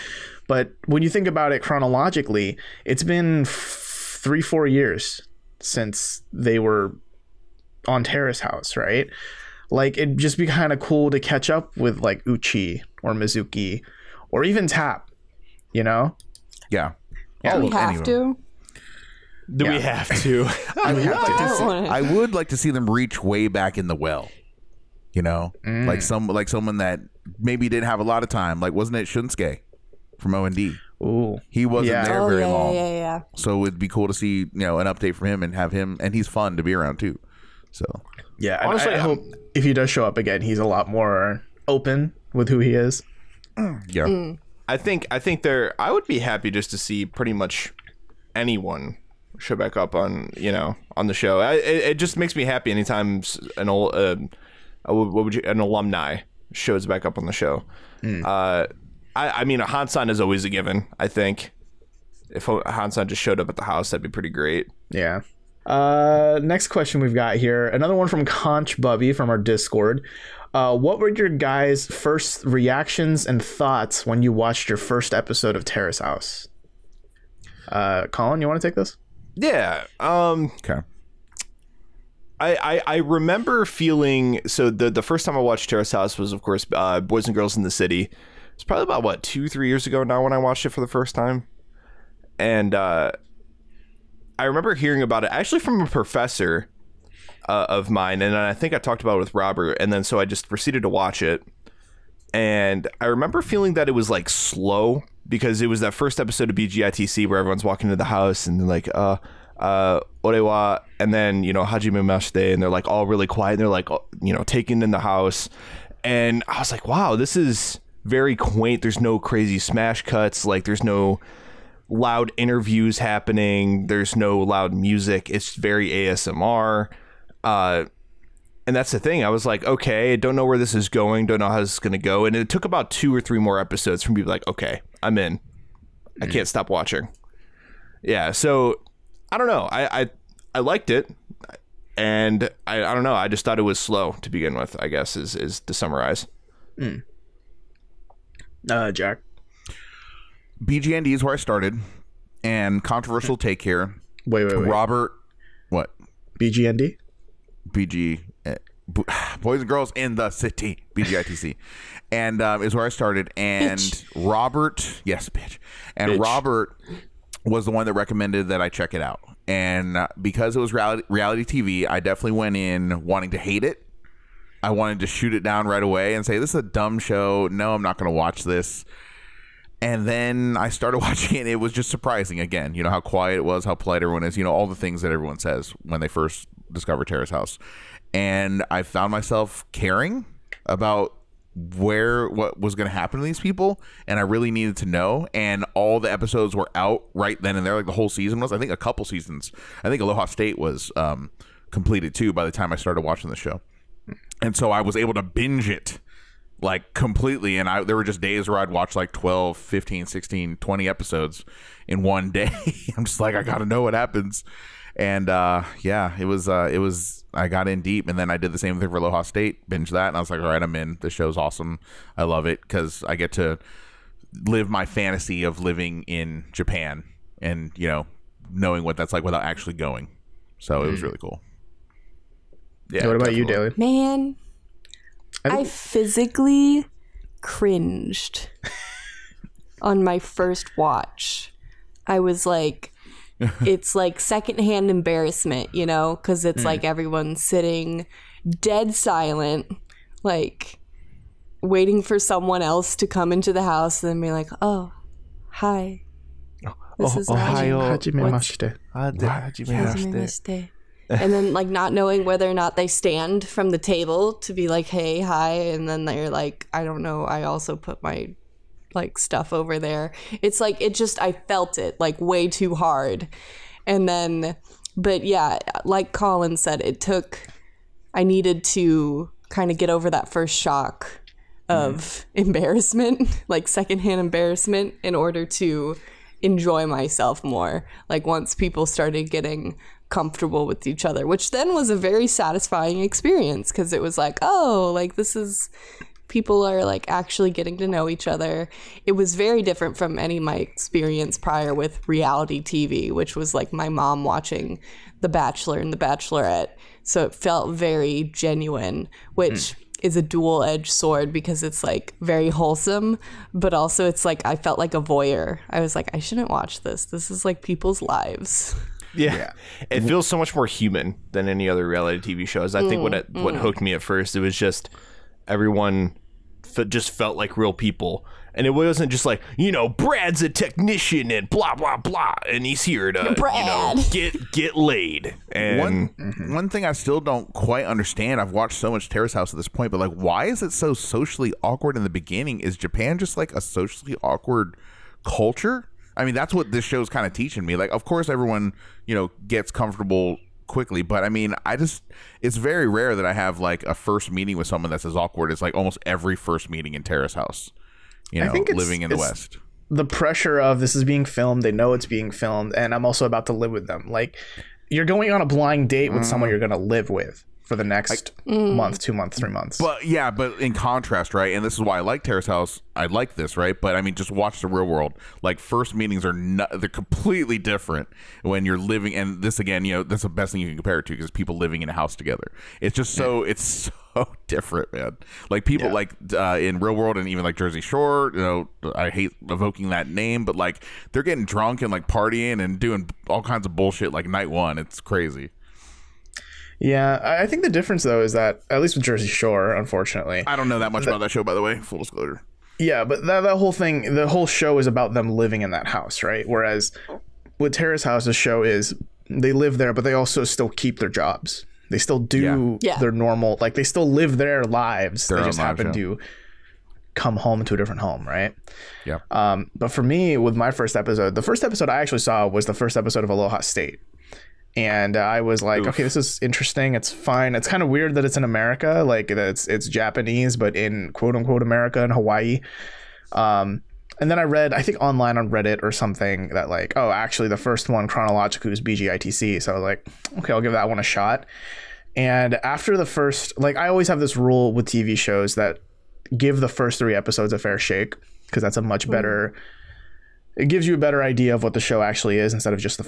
but when you think about it chronologically, it's been f- three four years since they were on Terrace House, right? Like it'd just be kind of cool to catch up with like Uchi or Mizuki or even Tap, you know? Yeah. Yeah. We have of them. to. Do we have to? I would, like to see, I would like to see them reach way back in the well. You know, Mm. like some like someone that maybe didn't have a lot of time. Like wasn't it Shunsuke from O and D? Ooh. He wasn't Yeah. there Oh very yeah, long, yeah, yeah. so it'd be cool to see you know an update from him and have him. And he's fun to be around too. So Yeah, and Honestly, I, I I'm- hope if he does show up again, he's a lot more open with who he is. yeah, Mm. I think I think they're. I would be happy just to see pretty much anyone show back up on you know on the show. I, it, it just makes me happy anytime an old uh, uh, what would you an alumni shows back up on the show. Uh, I I mean Hansan is always a given. I think if Hansan just showed up at the house, that'd be pretty great. Yeah. Uh, next question we've got here. Another one from Conch Bubby from our Discord. Uh, what were your guys' first reactions and thoughts when you watched your first episode of Terrace House? Uh, Colin, you want to take this? Yeah. Um. okay. I, I, I remember feeling so the the first time I watched Terrace House was of course uh, Boys and Girls in the City. It's probably about what two three years ago now when I watched it for the first time, and uh, I remember hearing about it actually from a professor uh, of mine, and I think I talked about it with Robert, and then so I just proceeded to watch it, and I remember feeling that it was like slow because it was that first episode of BGITC where everyone's walking into the house and they're like, uh, uh, orewa, and then, you know, hajime mashite, and they're like all really quiet and they're like, you know, taken in the house. And I was like, wow, this is very quaint. There's no crazy smash cuts. Like, there's no loud interviews happening. There's no loud music. It's very ASMR. Uh, and that's the thing. I was like, okay, I don't know where this is going. Don't know how this is going to go. And it took about two or three more episodes for me to be like, okay, I'm in. I can't stop watching. Yeah. So I don't know. I I, I liked it, and I, I don't know. I just thought it was slow to begin with. I guess is is to summarize. Uh, Jack. BGND is where I started, and controversial take here. Wait, wait, wait. Robert, what? BGND? BG, B- Boys and Girls in the City, BGITC, and um, is where I started. And Bitch. Robert, yes, bitch, and Bitch. Robert was the one that recommended that I check it out. And uh, because it was reality, reality TV, I definitely went in wanting to hate it. I wanted to shoot it down right away and say, "This is a dumb show. No, I'm not going to watch this." And then I started watching it. It was just surprising again. You know how quiet it was, how polite everyone is. You know all the things that everyone says when they first discover Terrace House. And I found myself caring about where what was going to happen to these people, and I really needed to know. And all the episodes were out right then and there. Like the whole season was. I think a couple seasons. I think Aloha State was um, completed too by the time I started watching the show. And so I was able to binge it like completely and I there were just days where I'd watch like 12, 15, 16, 20 episodes in one day. I'm just like I got to know what happens. And uh, yeah, it was uh, it was I got in deep, and then I did the same thing for Aloha State, binge that, and I was like, all right, I'm in. The show's awesome. I love it because I get to live my fantasy of living in Japan and you know knowing what that's like without actually going. So it was really cool. Yeah. what about you, definitely. Daly? Man, I I physically cringed on my first watch. I was like, it's like secondhand embarrassment, you know, because it's like mm. everyone's sitting dead silent, like waiting for someone else to come into the house and then be like, oh, hi. This is Haji. Hajime mashite. Hajime and then like not knowing whether or not they stand from the table to be like hey hi. And then they're like i don't know. I also put my like stuff over there. It's like it just i felt it like way too hard. And then but yeah like colin said it took i needed to kind of get over that first shock of mm-hmm. embarrassment like secondhand embarrassment in order to enjoy myself more. Like once people started getting comfortable with each other which then was a very satisfying experience because it was like oh like this is people are like actually getting to know each other it was very different from any of my experience prior with reality tv which was like my mom watching the bachelor and the bachelorette so it felt very genuine which hmm. is a dual edged sword because it's like very wholesome, but also it's like I felt like a voyeur. I was like, I shouldn't watch this. This is like people's lives. Yeah. It feels so much more human than any other reality TV shows. I think what mm, it, what mm. hooked me at first, it was just everyone f- just felt like real people. And it wasn't just like, you know, Brad's a technician and blah blah blah and he's here to you know, get get laid. And One one thing I still don't quite understand. I've watched so much Terrace House at this point, but like, why is it so socially awkward in the beginning? Is Japan just like a socially awkward culture? I mean, that's what this show's kind of teaching me. Like, of course, everyone you know gets comfortable quickly, but I mean, I just it's very rare that I have like a first meeting with someone that's as awkward as like almost every first meeting in Terrace House. You I know, think it's- living in the it's- West. the pressure of this is being filmed they know it's being filmed and i'm also about to live with them like you're going on a blind date with someone mm. you're going to live with for the next month two months three months But yeah, but in contrast, right? And this is why I like Terrace House. I like this, right? But I mean, just watch the real world. Like first meetings are not, they're completely different when you're living. And this again, you know, that's the best thing you can compare it to because people living in a house together. It's just so it's so different, man. Like people Yeah. like uh, in real world and even like Jersey Shore. You know, I hate evoking that name, but like they're getting drunk and like partying and doing all kinds of bullshit like night one. It's crazy. Yeah I- i think the difference though is that at least with jersey shore unfortunately I don't know that much about that show, by the way. Full disclosure. Yeah, but that, that whole thing, the whole show is about them living in that house, right? Whereas with Terrace House, the show is they live there, but they also still keep their jobs. They still do Yeah. Yeah. their normal, like they still live their lives. Their they own just lives, happen yeah. to come home to a different home, right? Yeah. Um, but for me, with my first episode, the first episode I actually saw was the first episode of Aloha State. And I was like, okay, this is interesting. It's fine. It's kind of weird that it's in America, like it's it's Japanese, but in quote unquote America and Hawaii. Um, and then I read, I think online on Reddit or something that like, oh, actually the first one chronologically was BGITC. So I was like, okay, I'll give that one a shot. And after the first, like, I always have this rule with TV shows that give the first three episodes a fair shake because that's a much better. It gives you a better idea of what the show actually is instead of just the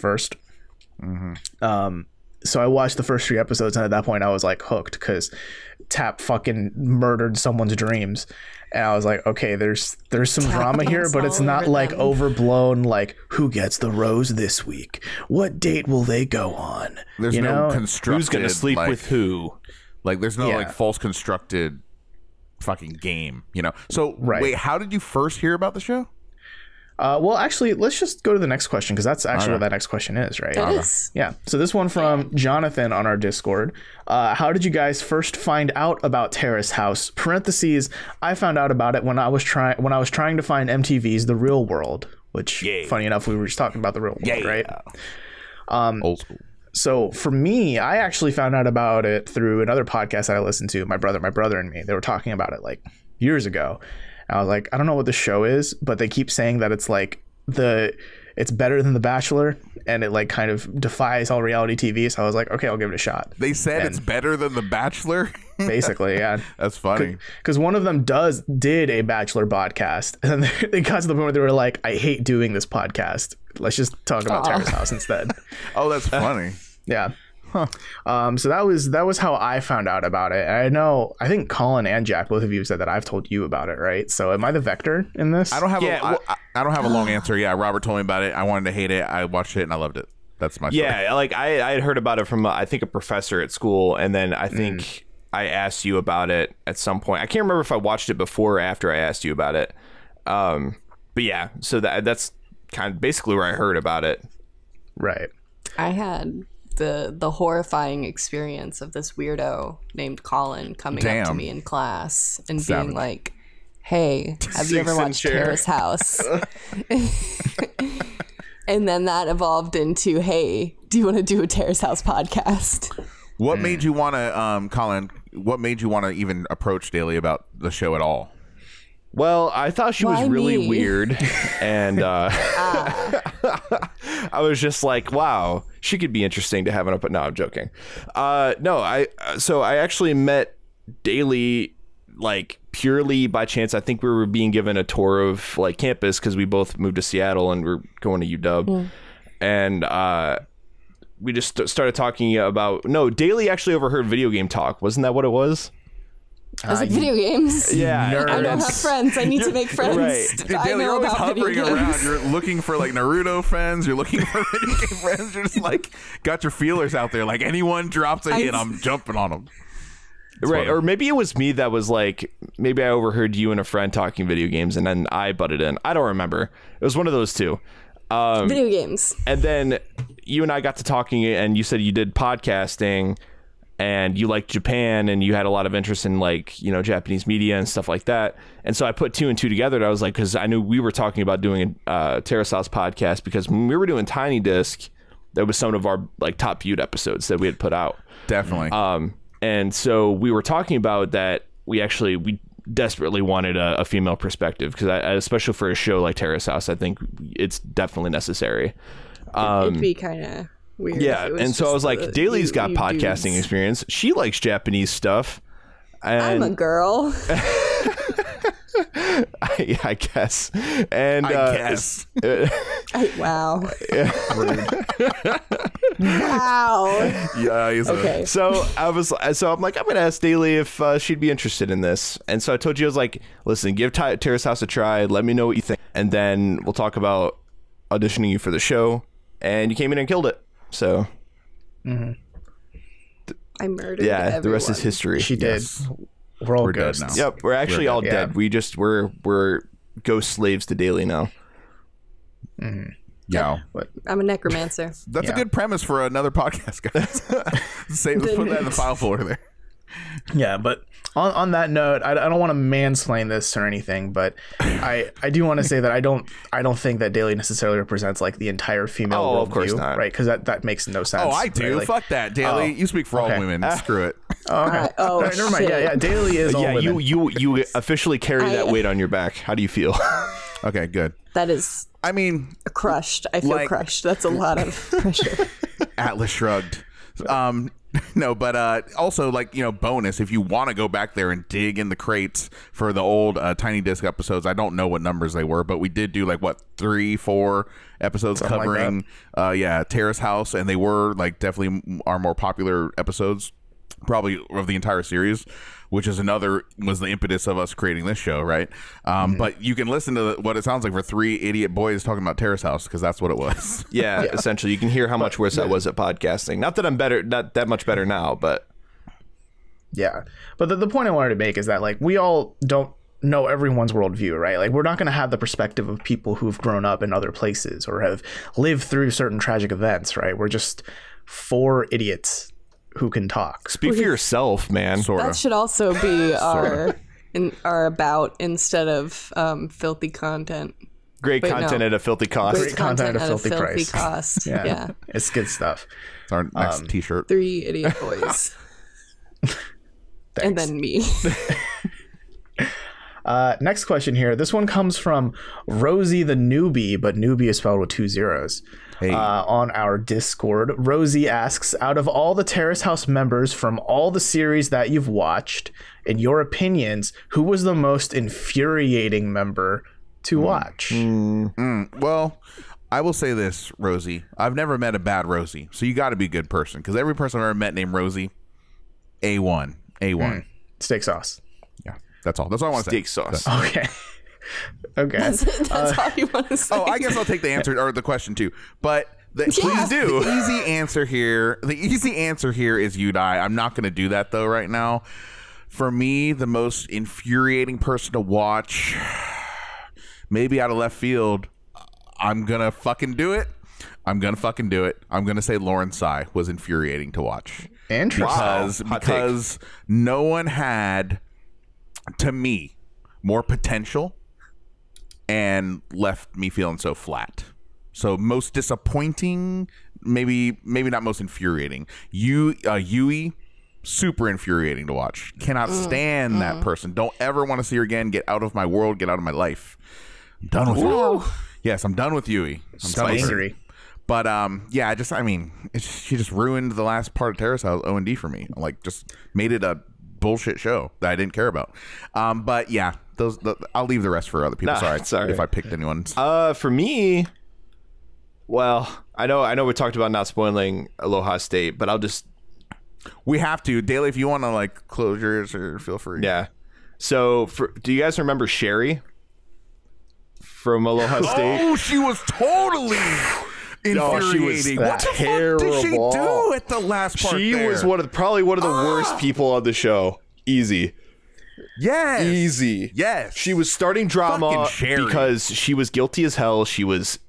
1st Um, so I watched the first three episodes, and at that point, I was like hooked because Tap fucking murdered someone's dreams, and I was like, okay, there's there's some drama here, but it's not like them. overblown. Like, who gets the rose this week? What date will they go on? There's you no know? constructed. who's gonna sleep like, with who? Like, there's no Yeah. like false constructed fucking game, you know. So Right. wait, how did you first hear about the show? Uh, well, actually, let's just go to the next question because that's actually what that next question is, right? It is. Yeah. So this one from Jonathan on our Discord. Uh, how did you guys first find out about Terrace House? Parentheses. I found out about it when I was trying when I was trying to find MTV's The Real World, which, Yeah. funny enough, we were just talking about The Real World, right? Old school. So for me, I actually found out about it through another podcast that I listened to. My brother, my brother, and me. They were talking about it like years ago. And I was like, I don't know what the show is, but they keep saying that it's like the it's better than The Bachelor, and it like kind of defies all reality TV. So I was like, okay, I'll give it a shot. They said it's better than The Bachelor. Basically, yeah. That's funny. Because one of them does did a Bachelor podcast, and they, they got to the point where they were like, I hate doing this podcast. Let's just talk about Terrace House instead. Oh, that's funny. Yeah. Um, so that was that was how I found out about it. And I know I think Colin and Jack, both of you said that I've told you about it, right? So am I the vector in this? I don't have Yeah, a, I- well- I, I don't have a long answer. Yeah, Robert told me about it. I wanted to hate it. I watched it and I loved it. That's my story. Yeah, like I, I had heard about it from uh, I think a professor at school, and then I think I asked you about it at some point. I can't remember if I watched it before or after I asked you about it. Um, but yeah, so that that's kind of basically where I heard about it. right. I had the the horrifying experience of this weirdo named Colin coming up to me in class and Savage. being like, "Hey, have you ever watched chair. Terrace House?" and then that evolved into, "Hey, do you want to do a Terrace House podcast?" What made you want to, um, Colin? What made you want to even approach Daly about the show at all? Well, I thought she was really me? weird, and uh, I was just like, "Wow, she could be interesting to have an up." No, I'm joking. Uh, no, I so I actually met Daly like purely by chance. I think we were being given a tour of like campus because we both moved to Seattle and we're going to UW, and uh, we just started talking about. No, Daly actually overheard video game talk. Wasn't that what it was? I was like, "Video games? Yeah, nerd. I don't have friends. I need to make friends. Right. Dude, I Daly, know you're always about video hovering games." around. You're looking for like Naruto friends. You're looking for video game friends. You're just like got your feelers out there. Like anyone drops a hit, I'm jumping on them. right or maybe it was me that was like maybe i overheard you and a friend talking video games and then i butted in i don't remember it was one of those two um, Video games. and then you and i got to talking and you said you did podcasting and you liked japan and you had a lot of interest in like you know japanese media and stuff like that and so i put two and two together and i was like because i knew we were talking about doing a uh, terrace house podcast because when we were doing tiny disc that was some of our like top viewed episodes that we had put out Definitely. um, and so we were talking about that. We actually we desperately wanted a, a female perspective because, especially for a show like Terrace House, I think it's definitely necessary. It'd be kind of weird. Yeah, and so I was like, the- Daly's you- got you podcasting dudes. experience. She likes Japanese stuff. I'm a girl. I, I guess, and I uh, guess. I- wow. wow. yeah, he's a- Okay. so I was, so I'm like, I'm gonna ask Daly if uh, she'd be interested in this, and so I told you I was like, listen, give Ty- Terrace House a try, let me know what you think, and then we'll talk about auditioning you for the show, and you came in and killed it. So mm-hmm. I murdered. yeah, the rest is history. She did. Yes. We're all We're dead ghosts. now. Yep, we're actually all Yeah. dead. We just we're we're ghost slaves to Daly now. Mm-hmm. Yeah. I'm a necromancer. That's a good premise for another podcast, guys. Say, let's put that in the file folder there. Yeah, but on, on that note, I, I don't want to mansplain this or anything, but I, I do want to say that I don't I don't think that Daly necessarily represents like the entire female Oh, of worldview, course not. right? Because that, that makes no sense. Oh, I right? do. Like- Fuck that, Daly. Oh, you speak for okay. all women. Screw it. oh, okay. Uh, oh, All right, never mind. Yeah, shit. yeah. Daly is all yeah, women. you you you officially carry that weight on your back. How do you feel? Okay, good. That is I mean, crushed. I feel Like- crushed. That's a lot of pressure. Atlas shrugged. Um, no, but uh, also like you know, bonus if you want to go back there and dig in the crates for the old uh, Tiny Disc episodes. I don't know what numbers they were, but we did do like what three, four episodes Something like covering, uh, yeah, Terrace House, and they were like definitely our more popular episodes, probably of the entire series. Which is another was the impetus of us creating this show, right? Um, But you can listen to what it sounds like for three idiot boys talking about Terrace House because that's what it was. yeah, essentially, you can hear how much worse I was at podcasting. Not that I'm better, not that much better now, but Yeah. But the, the point I wanted to make is that like we all don't know everyone's worldview, right? Like we're not going to have the perspective of people who've grown up in other places or have lived through certain tragic events, right? We're just four idiots who can talk. speak for yourself, man. Sort that should also be our in, our about instead of um, filthy content. Great Wait, content no. at a filthy cost. Great content at a filthy price. cost. Yeah. yeah. It's good stuff. It's our next Um, T-shirt. Three idiot boys. and then me. Uh, next question here. This one comes from Rosie the newbie, but newbie is spelled with two zeros. Uh, on our Discord, Rosie asks, out of all the Terrace House members from all the series that you've watched, in your opinions, who was the most infuriating member to hmm. watch? Hmm. Hmm. Well, I will say this, Rosie. I've never met a bad Rosie, so you got to be a good person because every person I've ever met named Rosie, a one, a one. Steak sauce. Yeah, that's all. That's all I want to say. Steak sauce. Okay. Okay. That's uh, all you want to say. Oh, I guess I'll take the answer or the question too. But the, Please do. The easy answer here, the easy answer here is you die. I'm not going to do that though right now. For me, the most infuriating person to watch, maybe out of left field, I'm gonna fucking do it. I'm gonna fucking do it. I'm gonna say Lauren Tsai was infuriating to watch Interesting. because Hot take. because no one had to me more potential and left me feeling so flat. So most disappointing, maybe maybe not most infuriating. You uh, Yui, super infuriating to watch. Cannot stand that person. Don't ever want to see her again. Get out of my world. Get out of my life. I'm done with her. Yes, I'm done with Yui. I'm So done with her. angry. But um, yeah, I just I mean, it's, she just ruined the last part of Terrace House O and D for me. Like, just made it a bullshit show that I didn't care about. Um, but yeah, those the, I'll leave the rest for other people. Nah, sorry, all if. I picked anyone. Uh, for me, well, I know I know we talked about not spoiling Aloha State, but I'll just we have to daily if you want to like close yours or feel free. yeah. So, for, do you guys remember Sherry from Aloha State? Oh, she was totally No, infuriating. what the fuck did she do at the last part? she there? was one of the, probably one of the worst people on the show. Easy. Yes, Easy. Yes, She was starting drama because she was guilty as hell. She was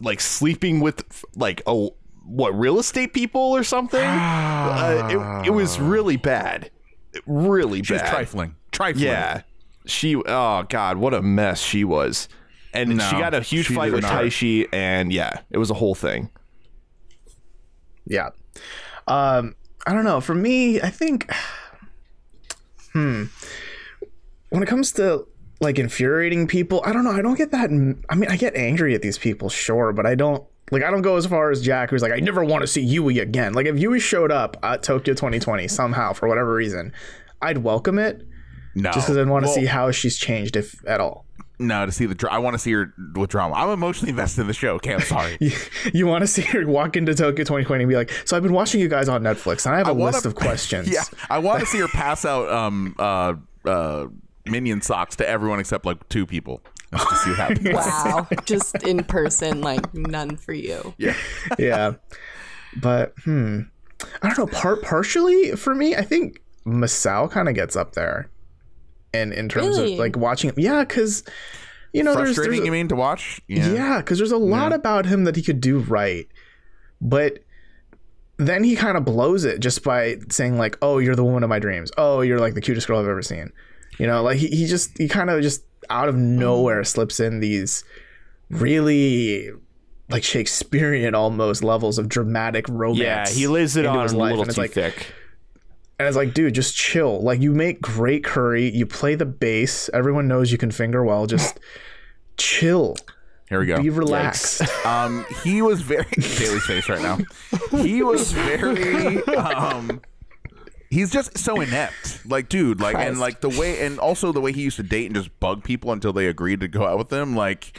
like sleeping with like a what real estate people or something. uh, it, it was really bad, really She was bad. trifling. Trifling. Yeah, she. Oh God, what a mess she was. And No, she got a huge fight with not. Taishi, and yeah, it was a whole thing. Yeah. Um, I don't know. For me, I think, hmm, when it comes to like infuriating people, I don't know. I don't get that. I mean, I get angry at these people, sure, but I don't. Like I don't go as far as Jack, who's like, I never want to see Yui again. Like if Yui showed up at Tokyo 2020 somehow for whatever reason, I'd welcome it No, just because I want to Well, see how she's changed, if at all. No, to see the. I want to see her with drama. I'm emotionally invested in the show. Okay, I'm sorry. You, you want to see her walk into Tokyo 2020 and be like, so I've been watching you guys on Netflix, and I have a wanna- list of questions. Yeah, I want to see her pass out um uh uh minion socks to everyone except like two people. Just to see what happens. Wow. Just in person, like none for you. Yeah. yeah but hmm i don't know part partially for me i think masao kind of gets up there and in terms Really? of like watching yeah because you know there's, Frustrating, there's you mean, to watch? yeah because there's a lot about him that he could do right but then he kind of blows it just by saying like oh you're the woman of my dreams oh you're like the cutest girl i've ever seen you know like he, he just he kind of just out of nowhere slips in these really like Shakespearean almost levels of dramatic romance. Yeah, he lays it on his a life, little and it's too like, thick. And it's like, dude, just chill. Like you make great curry, you play the bass. Everyone knows you can finger well. Just chill. Here we go. Be relaxed. Um, he was very Daly's face right now. He was very um. He's just so inept, like dude, like and like the way, and also the way he used to date and just bug people until they agreed to go out with him. Like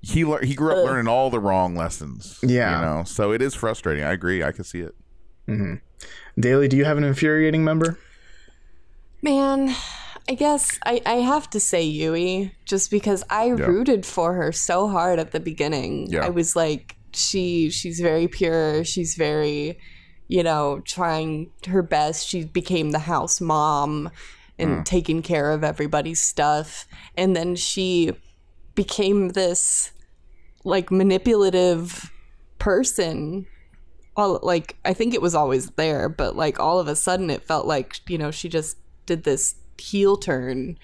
he lear- he grew up learning all the wrong lessons. Yeah. you know, so it is frustrating. I agree. I can see it. Mm-hmm. Daly, do you have an infuriating member? Man, I guess I, I have to say Yui just because I rooted for her so hard at the beginning. Yeah. I was like, she she's very pure. She's very, you know, trying her best. She became the house mom and hmm. taking care of everybody's stuff. And then she became this like manipulative person all like I think it was always there, but like all of a sudden it felt like you know she just did this heel turn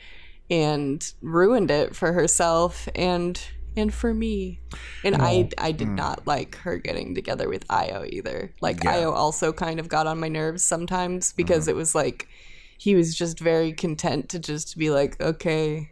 and ruined it for herself and and for me. And I I did hmm. not like her getting together with Io either. Like Io also kind of got on my nerves sometimes uh-huh. because it was like he was just very content to just be like, okay,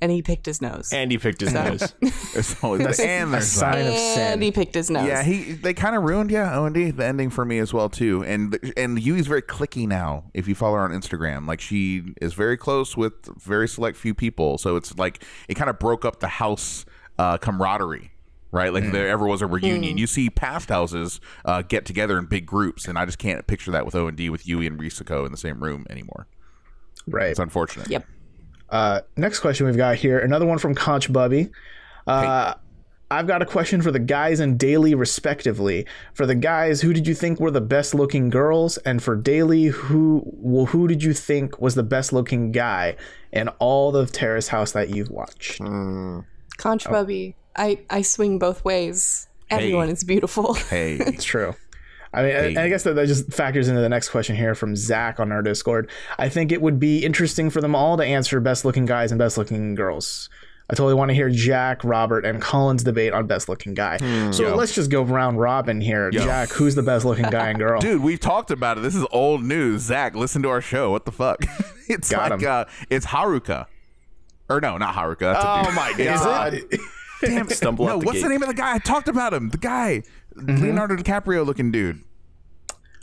and he picked his nose. And he picked his nose. There's always and a sign that. of sin. and he picked his nose. Yeah, he they kind of ruined yeah O and D the ending for me as well too. And and Yui's very clicky now. If you follow her on Instagram, like she is very close with very select few people. So it's like it kind of broke up the house uh, camaraderie. Right, like if there ever was a reunion. You see past houses uh, get together in big groups, and I just can't picture that with O and D with Yui and Risako in the same room anymore. Right. It's unfortunate. Yep. Uh, next question we've got here, another one from Conch Bubby. Uh, I've got a question for the guys and Daly, respectively. For the guys, who did you think were the best looking girls? And for Daly, who well, who did you think was the best looking guy in all the Terrace House that you've watched? Conch Oh. I, I swing both ways. Everyone is beautiful. Hey, It's true. I mean, and I guess that, that just factors into the next question here from Zach on our Discord. I think it would be interesting for them all to answer best looking guys and best looking girls. I totally want to hear Jack, Robert, and Colin's debate on best looking guy. so let's just go round robin here. Jack, who's the best looking guy and girl? dude, we've talked about it. This is old news. Zach, listen to our show. What the fuck? it's Got like uh, it's Haruka, or no, not Haruka. That's a Oh dude. my Is God. it? Damn, Stumble no. out the what's the name of the guy? I talked about him. The guy, Mm-hmm. Leonardo DiCaprio looking dude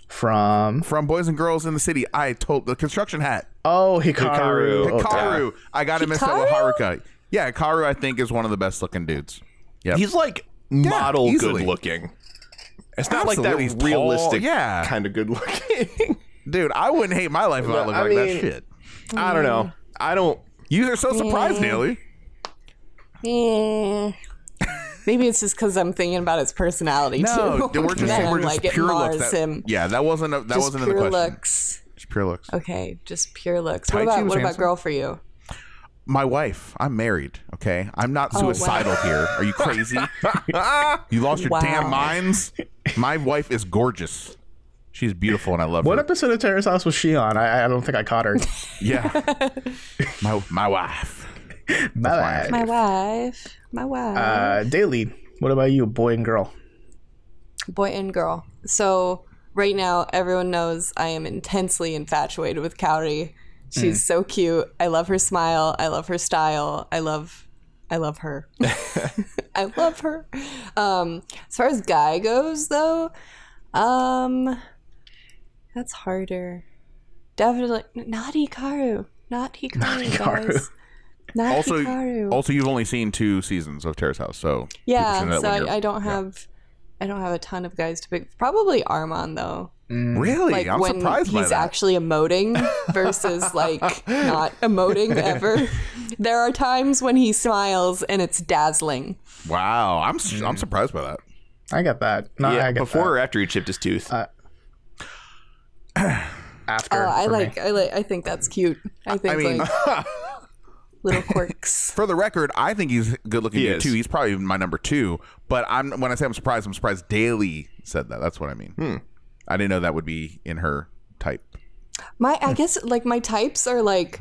From from Boys and Girls in the City. I told the construction hat. oh Hikaru. Hikaru. Oh, Hikaru. I got him mixed up with Hikaru? Haruka. Yeah, Hikaru. I think is one of the best looking dudes. Yeah, He's like model easily. good looking. It's not Absolutely. like He's that tall. realistic Yeah. kind of good looking. dude. I wouldn't hate my life if I No, looked I like that shit. I don't know. I don't. You are so surprised, Daly. Eh. Maybe it's just because I'm thinking about his personality No, too. we're just we're just like, pure looks. That, him. Yeah, that wasn't a, that just wasn't in pure the question. looks. Just pure looks. Okay, just pure looks. Tai what about what about girl for you? My wife. I'm married. Okay, I'm not Oh, wow. suicidal here. Are you crazy? you lost your Wow. damn minds. My wife is gorgeous. She's beautiful, and I love What her. What episode of Terrace House was she on? I, I don't think I caught her. Yeah, my my wife. Bye My wife. My wife. Uh, Daly, what about you, boy and girl? Boy and girl. So right now, everyone knows I am intensely infatuated with Kaori. She's so cute. I love her smile. I love her style. I love, I love her. I love her. Um, as far as guy goes, though, um, that's harder. Definitely not Hikaru. Not Hikaru, Hikaru. guys. Not Also, Hikaru. also, you've only seen two seasons of Terrace House, so people should know yeah, so I, I don't have, I don't have a ton of guys to pick. Probably Armand though. Mm. really. like I'm when surprised by he's that. actually emoting versus like not emoting ever. There are times when he smiles and it's dazzling. wow, I'm s am mm. surprised by that. I get that. No, Yeah, I get before that. or after he chipped his tooth. Uh, after. Oh, I for me. like, I like, I think that's cute. I think I mean- like little quirks. For the record, I think he's good looking He dude too. He's probably my number two. But I'm when I say I'm surprised, I'm surprised Daly said that. That's what I mean. Hmm. I didn't know that would be in her type. My, I guess like my types are like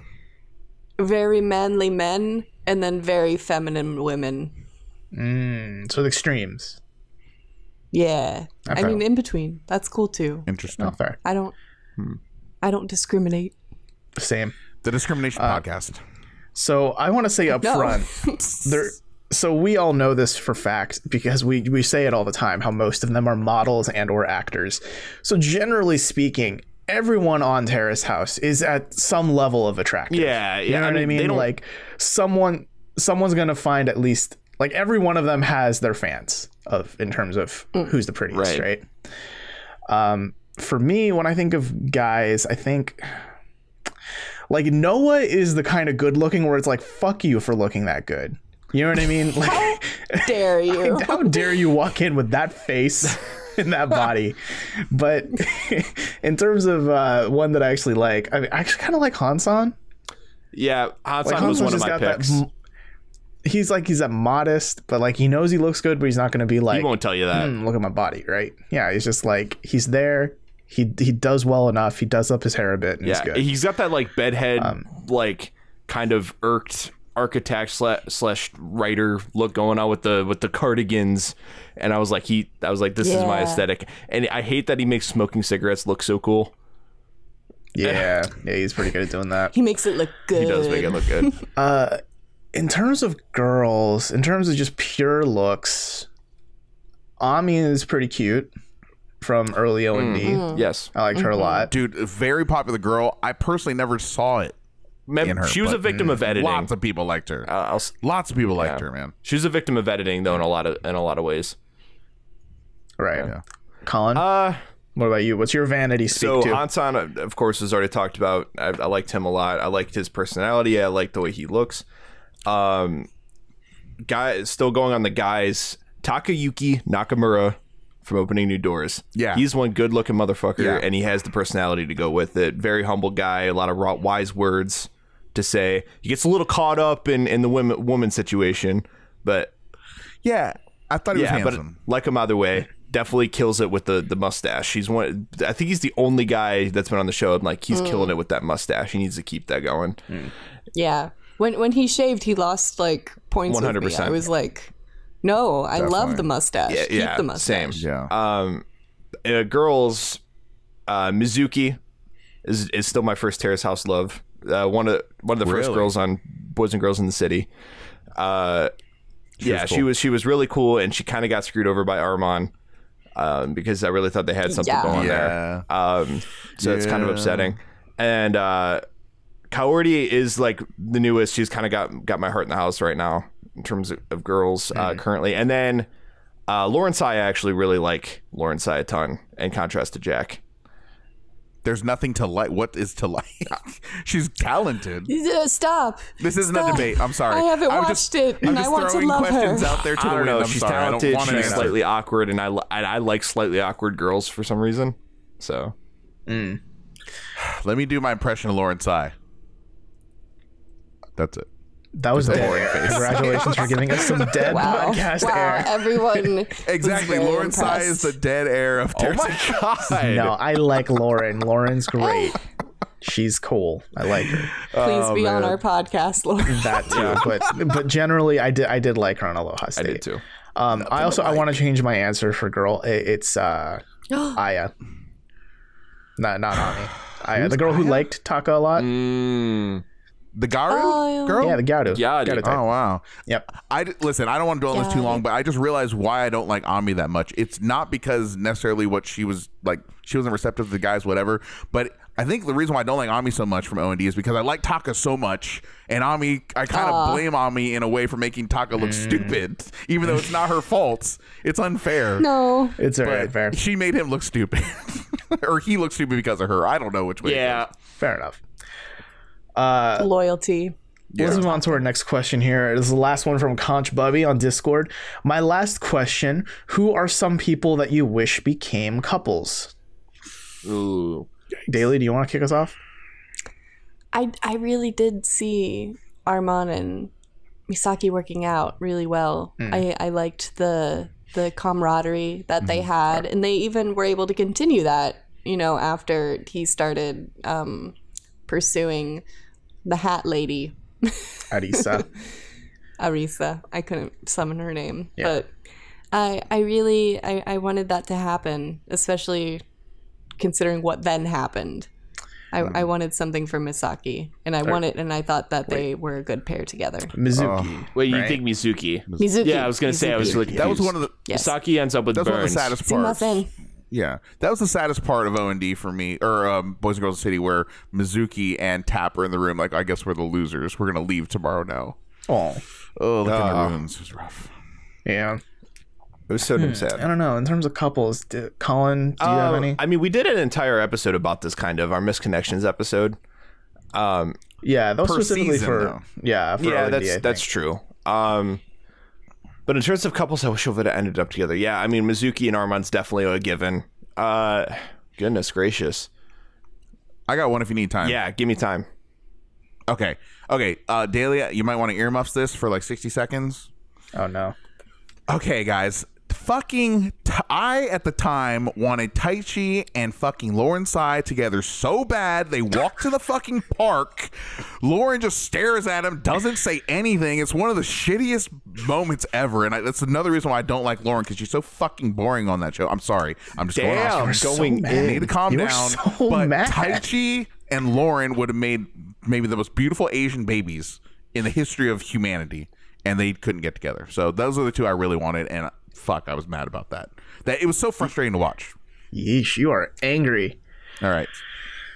very manly men and then very feminine women. Mm, so the extremes. Yeah, I mean in between. That's cool too. Interesting. Fair. I don't, Hmm. I don't discriminate. Same. The discrimination Uh, podcast. So I want to say up No. front, there. So we all know this for fact because we we say it all the time. How most of them are models and or actors. So generally speaking, everyone on Terrace House is at some level of attractive. yeah, yeah. You know what I they mean? don't- Like someone someone's gonna find at least like every one of them has their fans of in terms of who's the prettiest, Right. right? Um, for me, when I think of guys, I think like Noah is the kind of good looking where it's like fuck you for looking that good. You know what I mean? Like Dare you? how dare you walk in with that face and that body? But in terms of uh, one that I actually like, I, mean, I actually kind of like Hansan. yeah, Hansan Like was one of my got that picks. m- he's like he's a modest, but like he knows he looks good, but he's not going to be like, he won't tell you that. "Hmm, look at my body, right? Yeah, he's just like he's there. He he does well enough. He does up his hair a bit, and yeah, he's good. he's got that like bedhead, like kind of irked architect slash, slash writer look going on with the with the cardigans, and I was like, he, I was like, this is my aesthetic, and I hate that he makes smoking cigarettes look so cool. yeah, yeah, he's pretty good at doing that. He makes it look good. He does make it look good. in terms of girls, in terms of just pure looks, Ami is pretty cute from early O and D. Yes. I liked her a lot. Dude, very popular girl. I personally never saw it. Mem- in her, she was a victim of editing. Lots of people liked her. Uh, I'll Lots of people liked her, man. she was a victim of editing, though, in a lot of in a lot of ways. Right. Yeah. Colin, Uh, what about you? What's your vanity speak so to? Hansan, uh, of course, was already talked about. I, I liked him a lot. I liked his personality. I liked the way he looks. Um, guy still going on the guys. Takayuki Nakamura from Opening New Doors. Yeah. he's one good looking motherfucker, Yeah. and he has the personality to go with it. Very humble guy. A lot of raw- wise words to say. He gets a little caught up in in the women woman situation, but Yeah. I thought he yeah, was but handsome. like him either way. Definitely kills it with the the mustache. He's one. I think he's the only guy that's been on the show. And like he's killing it with that mustache. He needs to keep that going. Yeah. When when he shaved, he lost like points. 100%. 100%. I was like, no, I love the mustache. Yeah, Keep yeah, the mustache. same. yeah. Um, uh, girls, uh, Mizuki is is still my first Terrace House love. Uh, one of one of the first girls on Boys and Girls in the City. Uh, yeah, was she was she was really cool, and she kind of got screwed over by Armon. Um, because I really thought they had something Yeah. going Yeah. there. Um, so it's kind of upsetting. And uh, Kaori is like the newest. She's kind of got got my heart in the house right now in terms of, of girls uh, currently. And then uh, Lauren Tsai, I actually really like Lauren Tsai a ton in contrast to Jack. There's nothing to like. What is to like? She's talented. Uh, Stop. This isn't a debate. I'm sorry. I haven't I'm watched just- it, I'm and I want to throwing love questions her. out there to I the don't wind. know. I'm she's sorry. Talented. want an She's answer. slightly awkward, and I, I I like slightly awkward girls for some reason. So Let me do my impression of Lauren Tsai. That's it. that was dead. Congratulations for giving us some dead Wow. podcast wow. air. Everyone. was Exactly. very Lauren Tsai is the dead air of oh my god, No, I like Lauren. Lauren's great. She's cool. I like her. Please be on our podcast, Lauren. That too. But but generally, I did I did like her on Aloha I State. did too. Um, I also I want to change my answer for girl. I- It's uh, Aya. Not not Ami. Aya, the girl who liked Taka a lot. Mm, The Garu Oh, girl? Yeah, the Garu. Garu. Garu type. Oh wow. Yep. I listen. I don't want to dwell on this too long, but I just realized why I don't like Ami that much. It's not because necessarily what she was like. She wasn't receptive to the guys, whatever. But I think the reason why I don't like Ami so much from O and D is because I like Taka so much, and Ami. I kind of blame Ami in a way for making Taka look mm. stupid, even though it's not her fault. It's unfair. No. It's But alright. Fair. she made him look stupid, or he looked stupid because of her. I don't know which way. yeah. goes. Fair enough. Uh, Loyalty. Let's move on to our next question here. This is the last one from Conch Bubby on Discord. My last question Who are some people that you wish became couples? Ooh. Daly, do you want to kick us off? I I really did see Armon and Misaki working out really well. I I liked the the camaraderie that they had, and they even were able to continue that. You know, after he started um, pursuing the Hat Lady, Arisa. Arisa. I couldn't summon her name, but I I really I, I wanted that to happen, especially considering what then happened. I, hmm. I wanted something for Misaki, and I wanted, and I thought that they were a good pair together. Mizuki. Oh, wait, you right? think Mizuki? Mizuki. Yeah, I was gonna say I was Mizuki. really confused. That was one of the. Yes. Misaki ends up with That's one of the saddest parts. Sumimasen. Yeah, that was the saddest part of O and D for me, or um, Boys and Girls City, where Mizuki and Tap are in the room. Like, I guess we're the losers. We're gonna leave tomorrow now. Oh, Oh, look at Ah. the ruins. It was rough. yeah. It was so damn I sad. don't know. In terms of couples, d Colin, do you have Um, any? I mean, we did an entire episode about this kind of our misconnections episode. Um, Yeah, that was specifically season, for though. yeah. For yeah, OND, that's that's true. Um, but in terms of couples, I wish I would have ended up together. Yeah, I mean, Mizuki and Armand's definitely a given. Uh, goodness gracious. I got one if you need time. Yeah, give me time. Okay. Okay. Uh, Dahlia, you might want to earmuffs this for like sixty seconds. Oh no. Okay, guys. Fucking, t- I at the time wanted Taishi and fucking Lauren Tsai together so bad. They walk to the fucking park. Lauren just stares at him, doesn't say anything. It's one of the shittiest moments ever, and I, that's another reason why I don't like Lauren because she's so fucking boring on that show. I'm sorry. I'm just going Damn, off. so going. In. need to calm You down. so but mad. Taishi and Lauren would have made maybe the most beautiful Asian babies in the history of humanity, and they couldn't get together. So those are the two I really wanted, and fuck, I was mad about that. That it was so frustrating to watch. Yeesh, you are angry. All right,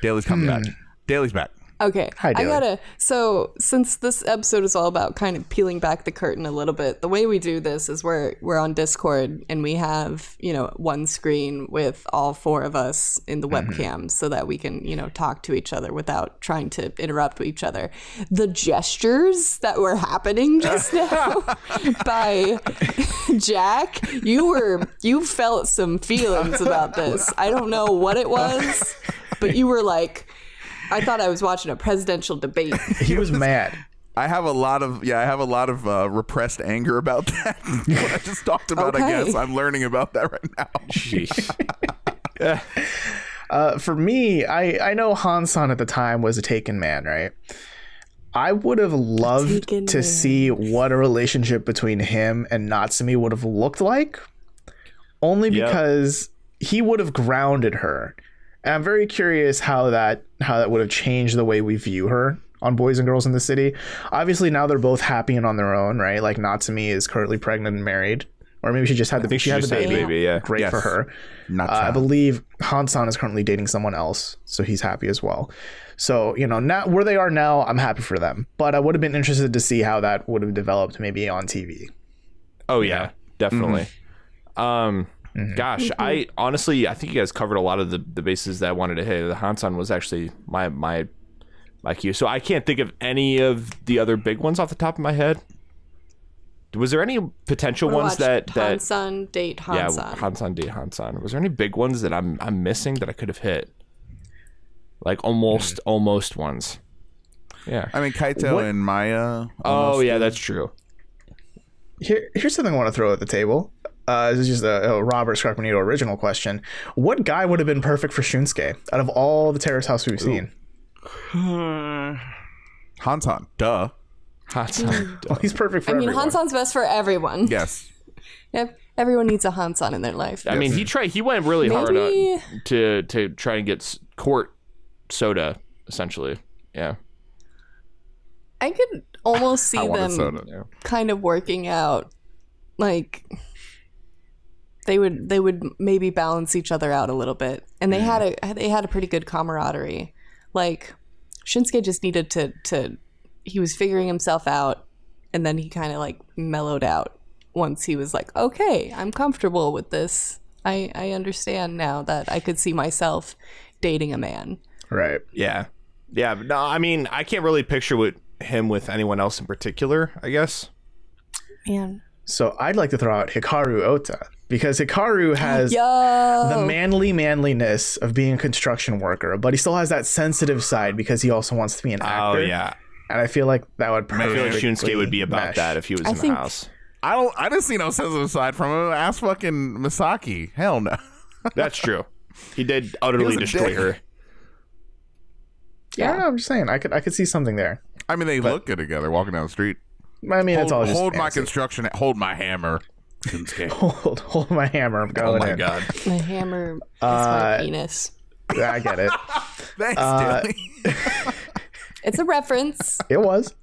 Daly's coming back. Hmm. Daly's back. Okay. Hi, I gotta. So, since this episode is all about kind of peeling back the curtain a little bit, the way we do this is we're we're on Discord and we have you know one screen with all four of us in the Mm-hmm. webcam, so that we can you know talk to each other without trying to interrupt each other. The gestures that were happening just now by Jack, you were you felt some feelings about this. I don't know what it was, but you were like. I thought I was watching a presidential debate. He was mad. I have a lot of yeah, I have a lot of uh, repressed anger about that. what I just talked about, I guess I'm learning about that right now. Sheesh. Uh, for me, I I know Hansan at the time was a taken man, right? I would have loved Taken to man. see what a relationship between him and Natsumi would have looked like, only Yep. because he would have grounded her. And I'm very curious how that how that would have changed the way we view her on Boys and Girls in the City. Obviously, now they're both happy and on their own, right? Like Natsumi is currently pregnant and married, or maybe she just had the think she she had the baby. baby, yeah. Great for her. Not Uh, I sad. believe Hansan is currently dating someone else, so he's happy as well. So you know, now where they are now, I'm happy for them. But I would have been interested to see how that would have developed, maybe on TV. Oh yeah, definitely. Mm-hmm. Um, gosh, I honestly, I think you guys covered a lot of the, the bases that I wanted to hit. The Hansan was actually my my my cue. So I can't think of any of the other big ones off the top of my head. Was there any potential ones that that Hansan date Hansan? yeah Hansan. Hansan date Hansan? Was there any big ones that I'm I'm missing that I could have hit? Like almost Mm. almost ones. Yeah. I mean, Kaito What- and Maya. Oh yeah, did. that's true. Here, here's something I want to throw at the table. Uh, this is just a, a Robert Scarpanito original question. What guy would have been perfect for Shunsuke out of all the Terrace House we've seen? Hansan. Duh. Hansan. Well, he's perfect for I mean, everyone. Hansan's best for everyone. Yes. Ev- Everyone needs a Hansan in their life. I mean, he tried. He went really hard Maybe- on, to to try and get s- court soda, essentially. Yeah. I could almost see I wanted them soda. kind of working out like they would they would maybe balance each other out a little bit and they had a they had a pretty good camaraderie like shinsuke just needed to to he was figuring himself out and then he kind of like mellowed out once he was like okay i'm comfortable with this i i understand now that i could see myself dating a man right. Yeah. Yeah. No, I mean, I can't really picture with him with anyone else in particular. I guess. man So I'd like to throw out Hikaru Ota because Hikaru has yo the manly manliness of being a construction worker, but he still has that sensitive side because he also wants to be an oh, actor. Oh yeah. and I feel like that would perfectly. I feel like Shunsuke would be about mesh. that if he was I in the think- house. I don't. I didn't see no sensitive side from him. Ask fucking Misaki. Hell no. That's true. He did utterly was a destroy dick. her. Yeah, I'm just saying I could I could see something there. I mean, they look good together walking down the street. I mean, it's all Hold, just hold my fancy. construction. Hold my hammer. Shinsuke. hold hold my hammer. I'm going Oh my in. god. my hammer is Uh, my penis I get it. Thanks, Uh, Daly. it's a reference It was.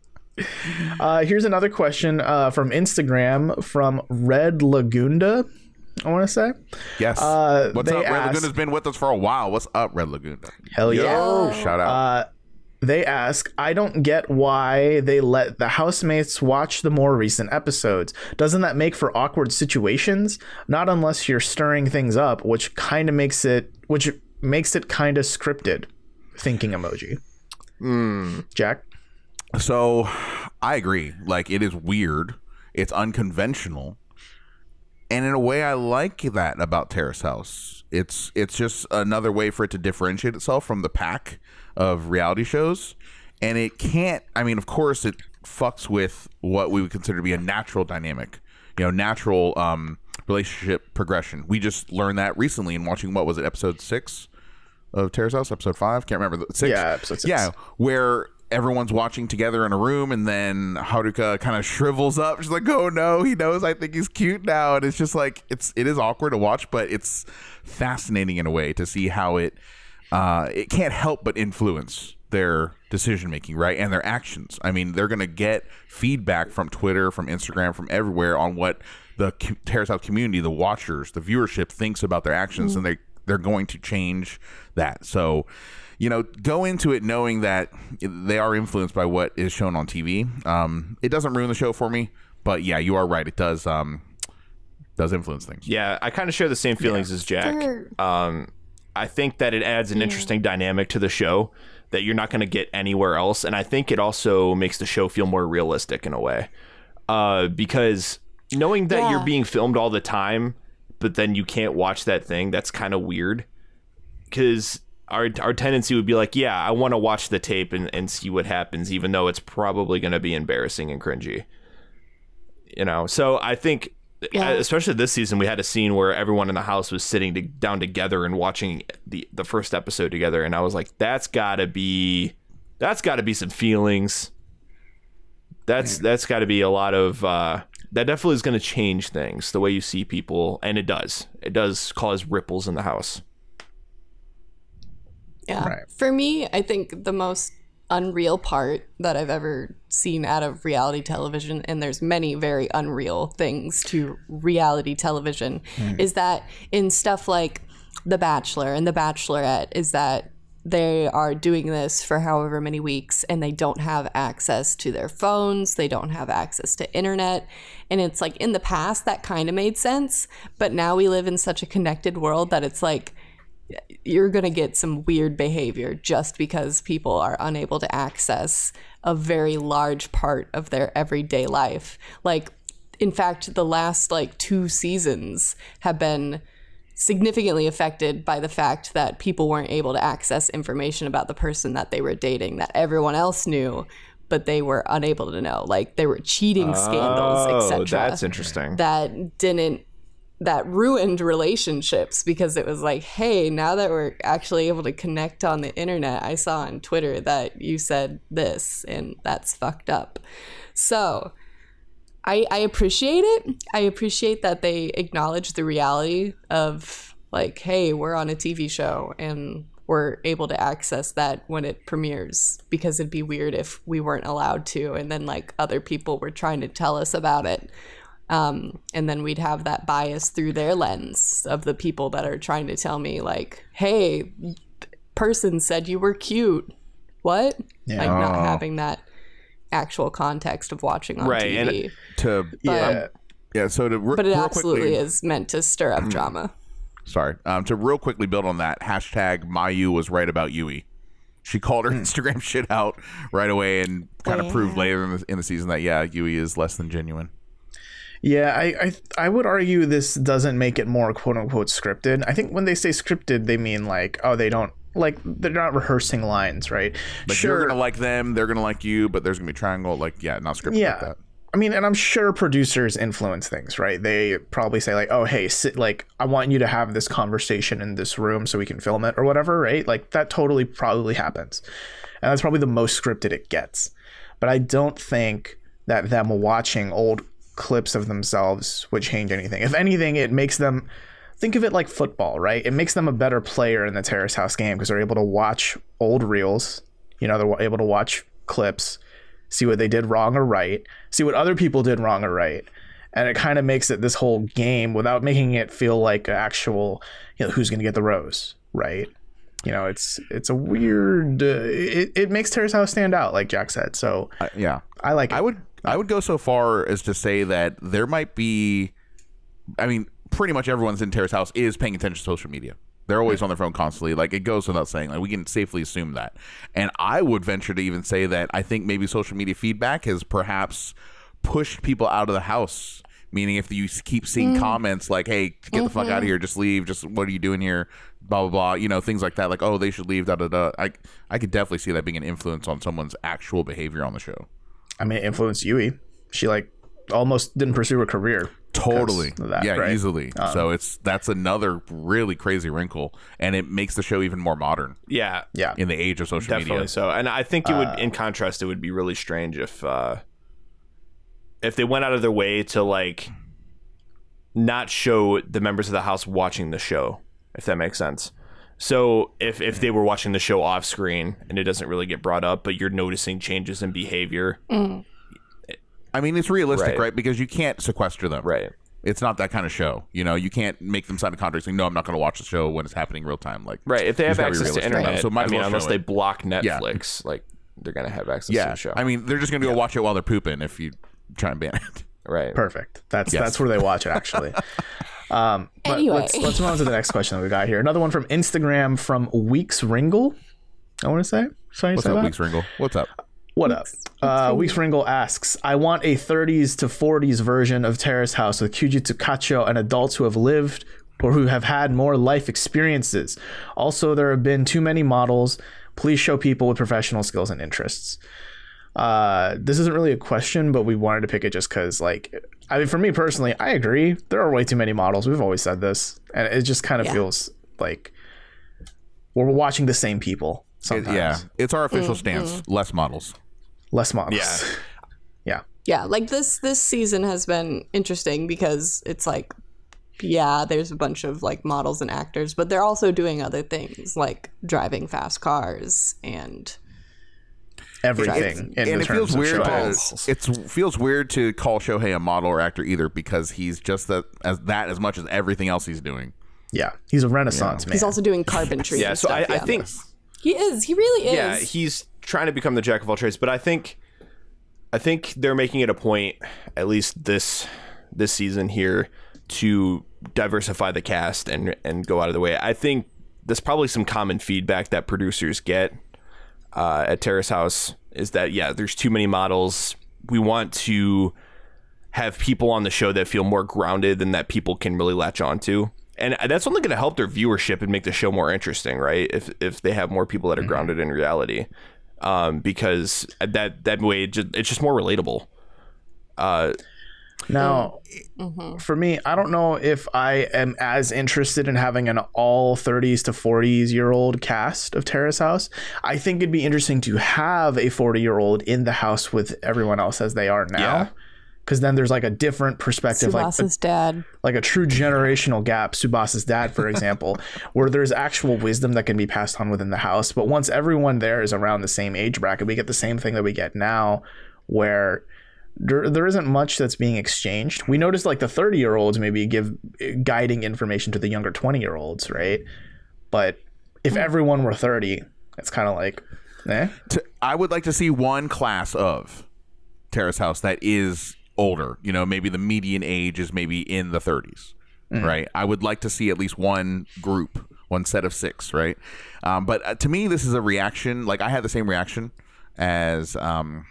Uh, here's another question uh, from Instagram from Red Laguna. I want to say, Yes. uh, What's up? Red asked- Laguna's been with us for a while. What's up, Red Laguna? hell yeah. Shout out. They ask, I don't get why they let the housemates watch the more recent episodes. Doesn't that make for awkward situations? Not unless you're stirring things up, which kind of makes it, which makes it kind of scripted. Thinking emoji. Hmm. Jack. So I agree. Like it is weird. It's unconventional. And in a way I like that about Terrace House. It's it's just another way for it to differentiate itself from the pack of reality shows. And it can't I mean, of course it fucks with what we would consider to be a natural dynamic. You know, natural um relationship progression. We just learned that recently in watching what was it, episode six of Terrace House, episode five? Can't remember the six. Yeah, episode six. Yeah, where everyone's watching together in a room and then Haruka kind of shrivels up. She's like, "Oh no, he knows I think he's cute now." And it's just like it's it is awkward to watch, but it's fascinating in a way to see how it uh it can't help but influence their decision making, right? And their actions. I mean, they're going to get feedback from Twitter, from Instagram, from everywhere on what the co- Terrace House community, the watchers, the viewership thinks about their actions, and they they're going to change that. So, you know, go into it knowing that they are influenced by what is shown on TV. Um, it doesn't ruin the show for me, but yeah, you are right. It does um, does influence things. Yeah, I kind of share the same feelings as Jack. Um, I think that it adds an interesting dynamic to the show that you're not going to get anywhere else, and I think it also makes the show feel more realistic in a way. Uh, because knowing that you're being filmed all the time, but then you can't watch that thing, that's kind of weird. Because our our tendency would be like, yeah, I want to watch the tape and, and see what happens, even though it's probably going to be embarrassing and cringy. You know, so I think Yeah. especially this season we had a scene where everyone in the house was sitting to, down together and watching the the first episode together and I was like that's got to be that's got to be some feelings that's that's got to be a lot of uh that definitely is going to change things the way you see people and it does it does cause ripples in the house Yeah. Right. For me, I think the most unreal part that I've ever seen out of reality television, and there's many very unreal things to reality television, hmm. is that in stuff like The Bachelor and The Bachelorette, is that they are doing this for however many weeks and they don't have access to their phones, they don't have access to internet. And it's like in the past, that kind of made sense. But now we live in such a connected world that it's like, you're going to get some weird behavior just because people are unable to access a very large part of their everyday life. Like, in fact, the last like two seasons have been significantly affected by the fact that people weren't able to access information about the person that they were dating that everyone else knew but they were unable to know like there were cheating scandals etc Oh, that's interesting that didn't that ruined relationships because it was like hey now that we're actually able to connect on the internet i saw on twitter that you said this and that's fucked up so I, I appreciate it. I appreciate that they acknowledge the reality of like, hey, we're on a TV show and we're able to access that when it premieres because it'd be weird if we weren't allowed to and then like other people were trying to tell us about it. Um, and then we'd have that bias through their lens of the people that are trying to tell me like, hey, person said you were cute. What? Like not having that actual context of watching on Right, and- TV. To Yeah. yeah, so to re- but it real absolutely quickly, is meant to stir up drama. sorry um, to real quickly build on that hashtag mayu was right about yui she called her instagram shit out right away and kind of proved later in the, in the season that yeah yui is less than genuine Yeah, I, I I would argue this doesn't make it more quote unquote scripted. I think when they say scripted, they mean like, oh, they don't like they're not rehearsing lines, right? like you're gonna like them they're gonna like you but there's gonna be triangle like yeah not scripted yeah. like that I mean, and I'm sure producers influence things, right? They probably say like, "Oh, hey, sit, like I want you to have this conversation in this room so we can film it or whatever," right? Like that totally probably happens. And that's probably the most scripted it gets. But I don't think that them watching old clips of themselves would change anything. If anything, it makes them think of it like football, right? It makes them a better player in the Terrace House game because they're able to watch old reels, you know, they're able to watch clips see what they did wrong or right, see what other people did wrong or right. And it kind of makes it this whole game without making it feel like actual, you know, who's going to get the rose, right? You know, it's it's a weird. Uh, it it makes Terrace House stand out, like Jack said. So yeah I like. It. I would I would go so far as to say that there might be I mean, pretty much everyone's in Terrace House is paying attention to social media. They're always on their phone constantly. Like it goes without saying. Like we can safely assume that. And I would venture to even say that I think maybe social media feedback has perhaps pushed people out of the house. Meaning, if you keep seeing mm. comments like, "Hey, get the fuck out of mm-hmm. here, just leave, just what are you doing here?" Blah blah blah. You know, things like that. Like, "Oh, they should leave." Da da da. I I could definitely see that being an influence on someone's actual behavior on the show. I mean, it influenced Yui. She like almost didn't pursue her career. Totally. because that, yeah, right? easily. so it's that's another really crazy wrinkle, and it makes the show even more modern yeah Yeah. in the age of social definitely media. so and i think it would in contrast it would be really strange if uh if they went out of their way to like not show the members of the house watching the show if that makes sense So if if they were watching the show off screen and it doesn't really get brought up, but you're noticing changes in behavior, I mean, it's realistic, Right. right? Because you can't sequester them. right? It's not that kind of show. You know, you can't make them sign a contract saying, "No, I'm not going to watch the show when it's happening real time." Like, Right. If they have just gotta be access to realistic about internet, so might I mean, unless they it. block Yeah. Netflix, like they're gonna have access to the show. I mean, they're just going to go watch it while they're pooping if you try and ban it. right. Perfect. That's Yes. that's where they watch it actually. Um, but Anyway. let's let's move on to the next question that we got here. Another one from Instagram from Weeks Ringle. I want to say. Should I What's say up, that? Weeks Ringle? What's up? What up? Uh, Weeks Ringle asks, I want a 30s to 40s version of Terrace House with Kyuji Tsukacho and adults who have lived or who have had more life experiences. Also, there have been too many models. Please show people with professional skills and interests. Uh, this isn't really a question, but we wanted to pick it just because, like, I mean, for me personally, I agree. There are way too many models. We've always said this, and it just kind of Yeah. feels like we're watching the same people It- yeah, it's our official Mm-hmm. stance. Less models. less models. Yeah. yeah. yeah like this this season has been interesting because it's like yeah there's a bunch of like models and actors but they're also doing other things like driving fast cars and everything in and the it feels of weird. shows. To, it feels weird to call Shohei a model or actor either because he's just that as that as much as everything else he's doing. Yeah, he's a renaissance man. he's also doing carpentry Yeah. and So I, stuff, I think he is he really is yeah, he's trying to become the jack of all trades, but I think I think they're making it a point, at least this this season here, to diversify the cast and and go out of the way. I think there's probably some common feedback that producers get uh, at Terrace House is that yeah, there's too many models. We want to have people on the show that feel more grounded and that people can really latch onto. And that's only going to help their viewership and make the show more interesting, right? If if they have more people that are grounded in reality, um, because that that way it just, it's just more relatable. Uh, now, oh. mm-hmm. for me, I don't know if I am as interested in having an all 30s to 40s year old cast of Terrace House. I think it'd be interesting to have a 40 year old in the house with everyone else as they are now. Yeah. Because then there's like a different perspective, like a Tsubasa's dad like a true generational gap, Tsubasa's dad, for example, where there's actual wisdom that can be passed on within the house. But once everyone there is around the same age bracket, we get the same thing that we get now, where there, there isn't much that's being exchanged. We noticed like the 30 year olds maybe give guiding information to the younger 20 year olds, right? But if everyone were 30, it's kind of like, eh? I would like to see one class of Terrace House that is older. You know, maybe the median age is maybe in the 30s, right? I would like to see at least one group, one set of six, right? Um, but uh, to me, this is a reaction. Like I had the same reaction as um,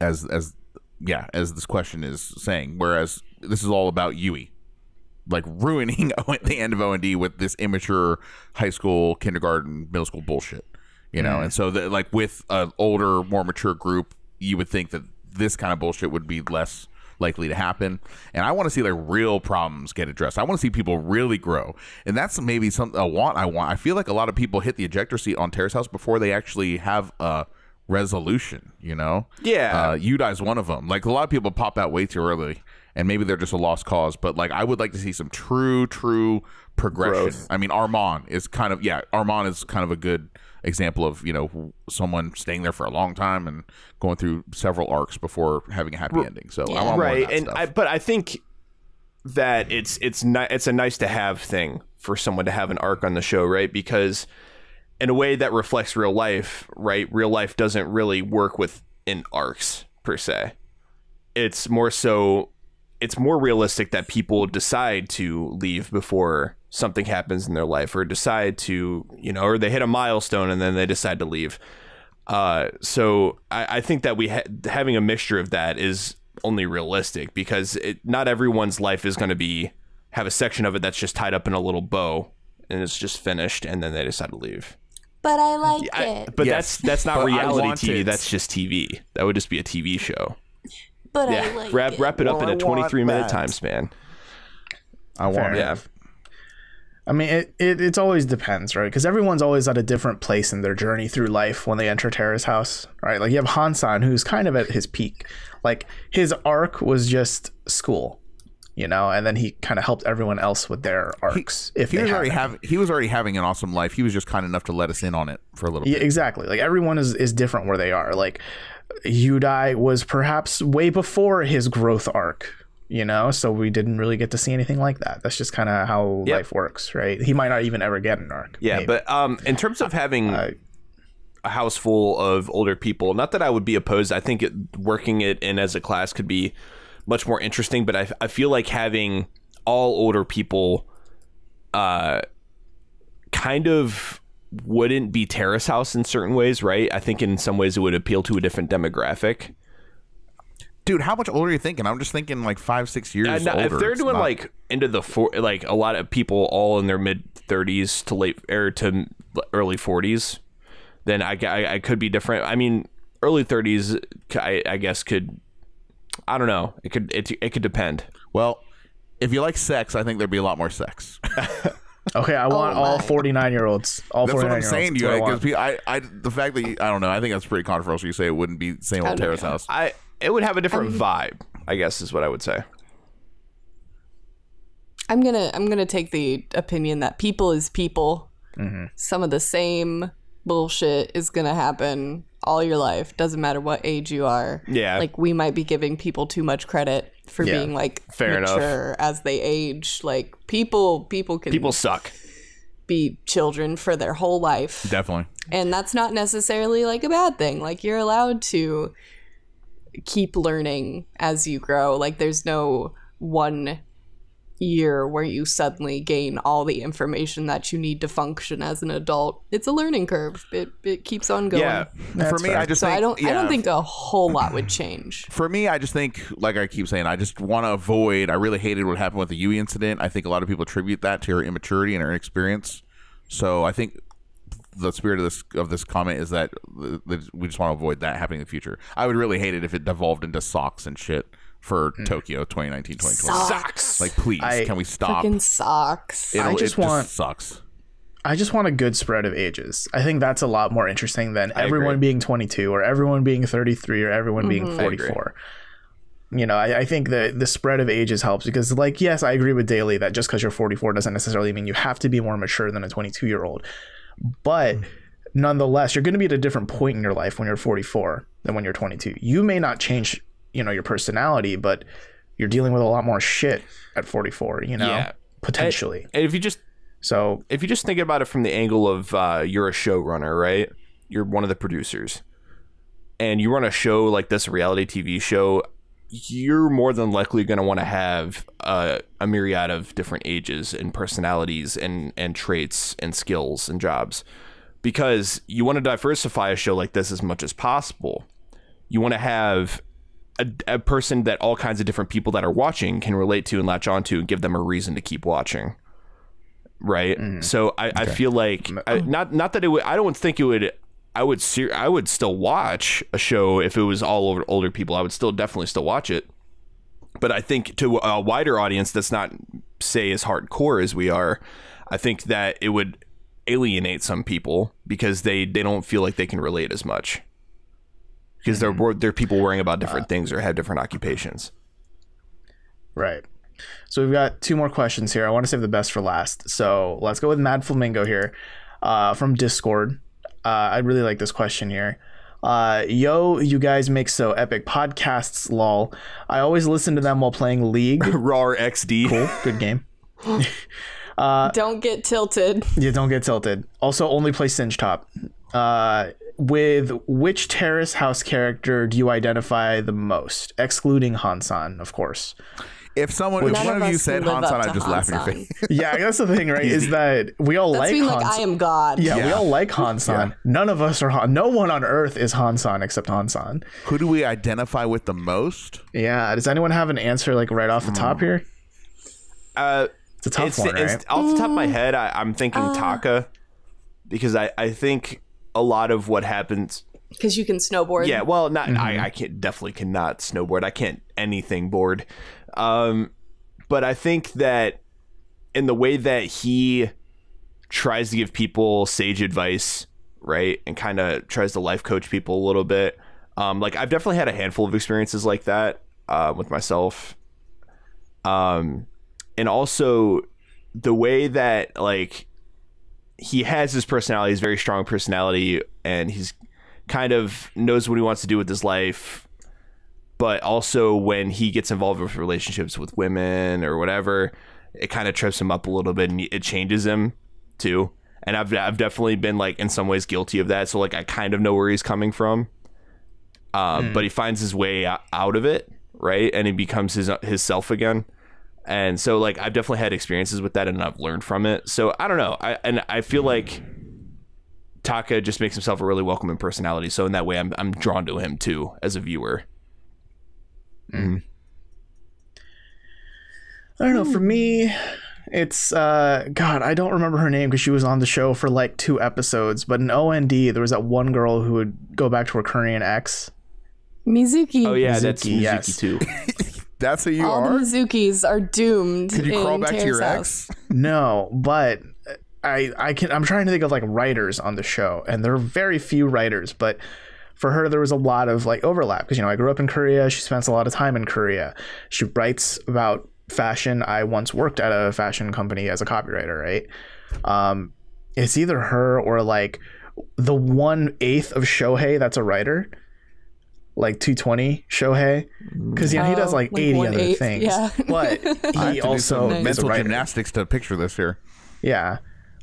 as as yeah, as this question is saying. Whereas this is all about Yui, like ruining the end of O and D with this immature high school, kindergarten, middle school bullshit. You know, mm. and so that like with an older, more mature group, you would think that this kind of bullshit would be less likely to happen. And I want to see like real problems get addressed. I want to see people really grow, and that's maybe something I want. I want. I feel like a lot of people hit the ejector seat on Terrace House before they actually have a resolution. You know, Yeah. Uh, Yudai's one of them. Like a lot of people pop out way too early, and maybe they're just a lost cause. But like I would like to see some true, true progression. Growth. I mean, Armand is kind of yeah. Armand is kind of a good example of you know someone staying there for a long time and going through several arcs before having a happy ending. So I want more of right, that and stuff. I, but I think that it's it's ni- it's a nice to have thing for someone to have an arc on the show, right? Because in a way that reflects real life, right? Real life doesn't really work with in arcs per se. It's more so it's more realistic that people decide to leave before something happens in their life or decide to, you know, or they hit a milestone and then they decide to leave. Uh, so I, I think that we ha- having a mixture of that is only realistic because it, not everyone's life is going to be have a section of it that's just tied up in a little bow and it's just finished and then they decide to leave. But i like I- it but Yes. that's that's not But reality TV. it. That's just TV. That would just be a TV show. but i like wrap it wrap it up Well, in a I want 23 minute that. time span. I want Fair it. Yeah. I mean, it, it it's always depends, right? Because everyone's always at a different place in their journey through life when they enter Terrace House, right? Like you have Hansan, who's kind of at his peak. Like his arc was just school, you know, and then he kind of helped everyone else with their arcs. if He was already having he was already having an awesome life. He was just kind enough to let us in on it for a little Yeah, bit. exactly. Like everyone is is different where they are. Like Yudai was perhaps way before his growth arc, you know, so we didn't really get to see anything like that. That's just kind of how Yep. life works, right? He might not even ever get an arc. Yeah, maybe. but um, in terms of having Uh, a house full of older people, not that I would be opposed. I think it, working it in as a class could be much more interesting. But I, I feel like having all older people, uh, kind of wouldn't be Terrace House in certain ways, right? I think in some ways it would appeal to a different demographic. Dude, how much older are you thinking? I'm just thinking like five, six years Uh, no, older. if they're doing not- like into the four, like a lot of people all in their mid 30s to late or to early 40s, then I, I, I could be different. I mean, early 30s, I, I guess could. I don't know. It could it, it could depend. well, if you like sex, I think there'd be a lot more sex. okay, I want all 49 year olds. All That's what I'm saying to you. That's what I Because. I, I, the fact that you, I don't know, I think that's pretty controversial. You say it wouldn't be same I old don't terrace know. house. I it would have a different vibe. I guess is what I would say. I'm gonna I'm gonna take the opinion that people is people. Mm-hmm. Some of the same bullshit is gonna happen all your life. Doesn't matter what age you are. Yeah. Like we might be giving people too much credit for Yeah. being like Fair enough. mature as they age. Like people people can People suck. be children for their whole life. Definitely. and that's not necessarily like a bad thing like you're allowed to keep learning as you grow like there's no one year where you suddenly gain all the information that you need to function as an adult it's a learning curve it, it keeps on going Yeah. for me, fair. I just so think i don't i don't think a whole lot would change For me, I just think, like I keep saying, I just want to avoid. I really hated what happened with the Yui incident. I think a lot of people attribute that to her immaturity and her inexperience. So I think the spirit of this of this comment is that uh, we just want to avoid that happening in the future. I would really hate it if it devolved into socks and shit for Tokyo 2019 2020. Sucks. Like, please, I- can we stop? fucking socks It'll- I just it want- sucks. I just want a good spread of ages. I think that's a lot more interesting than everyone agree. being 22 or everyone being 33 or everyone being Mm-hmm. I agree. 44. You know, I, I think the the spread of ages helps because, like, yes, I agree with Daly that just because you're 44 doesn't necessarily mean you have to be more mature than a 22 year old. But nonetheless, you're going to be at a different point in your life when you're 44 than when you're 22. You may not change, you know, your personality, but you're dealing with a lot more shit at 44. You know, Yeah. potentially. And if you just So if you just think about it from the angle of uh, you're a showrunner, right? You're one of the producers, and you run a show like this, a reality TV show. You're more than likely going to want to have uh, a myriad of different ages and personalities and and traits and skills and jobs, because you want to diversify a show like this as much as possible. You want to have a, a person that all kinds of different people that are watching can relate to and latch onto and give them a reason to keep watching right? Mm. So I, I feel like mm. I, not not that it would. I don't think it would. I would ser- I would still watch a show if it was all over older people. I would still definitely still watch it. But I think to a wider audience that's not say as hardcore as we are, I think that it would alienate some people because they they don't feel like they can relate as much because they're wor- they're people worrying about different things or have different occupations. Right. So we've got two more questions here. I want to save the best for last. So let's go with Mad Flamingo here uh, from Discord. Uh, I really like this question here. Uh, yo, you guys make so epic podcasts, lol. I always listen to them while playing League. Raw XD. Cool, good game. don't get tilted Yeah, don't get tilted. Also, only play Singed Top. Uh, with which Terrace House character do you identify the most? Excluding Hansan, of course. If someone, if one of of you said Hansan, I'd just laugh in your Hansan. face. Yeah, that's the thing, right? Is that we all that's like being like Hansan. i am god Yeah, we all like Hansan. None of us are Han. No one on Earth is Hansan except Hansan. Who do we identify with the most? Yeah. Does anyone have an answer like right off the top here? Uh, It's a tough it's, one, it's- right? off the top of my head, I, I'm thinking Uh. Taka because I, I think a lot of what happens. because you can snowboard Yeah, well, not Mm-hmm. I, I can't definitely cannot snowboard. I can't anything board. Um, but I think that in the way that he tries to give people sage advice, right, and kind of tries to life coach people a little bit. Um, like I've definitely had a handful of experiences like that uh, with myself Um, and also the way that like he has his personality, his very strong personality, and he's kind of knows what he wants to do with his life. But also when he gets involved with relationships with women or whatever, it kind of trips him up a little bit and it changes him too. And I've I've definitely been like in some ways guilty of that. So like I kind of know where he's coming from. Um, but he finds his way out of it, right? And he becomes his his self again. And so like I've definitely had experiences with that and I've learned from it. So I don't know. I and I feel like Taka just makes himself a really welcoming personality. So in that way I'm I'm drawn to him too as a viewer. I don't know. For me, it's uh God, I don't remember her name because she was on the show for like two episodes. But in OND, there was that one girl who would go back to her Korean ex. Mizuki. Oh yeah, that's Mizuki, Mizuki yes. too. That's who you All the are. Mizukis are doomed. Could you crawl in back to your house. ex? No, but I I can I'm trying to think of like writers on the show, and there are very few writers, but for her there was a lot of like overlap because you know I grew up in Korea. She spends a lot of time in Korea. She writes about fashion. I once worked at a fashion company as a copywriter, right? Um, it's either her or like the one eighth of Shohei that's a writer, like 220 Shohei, because you know he does Oh, like, like 80 other one-eighth, things, yeah. but I he to also some mental writer. gymnastics to picture this here. Yeah.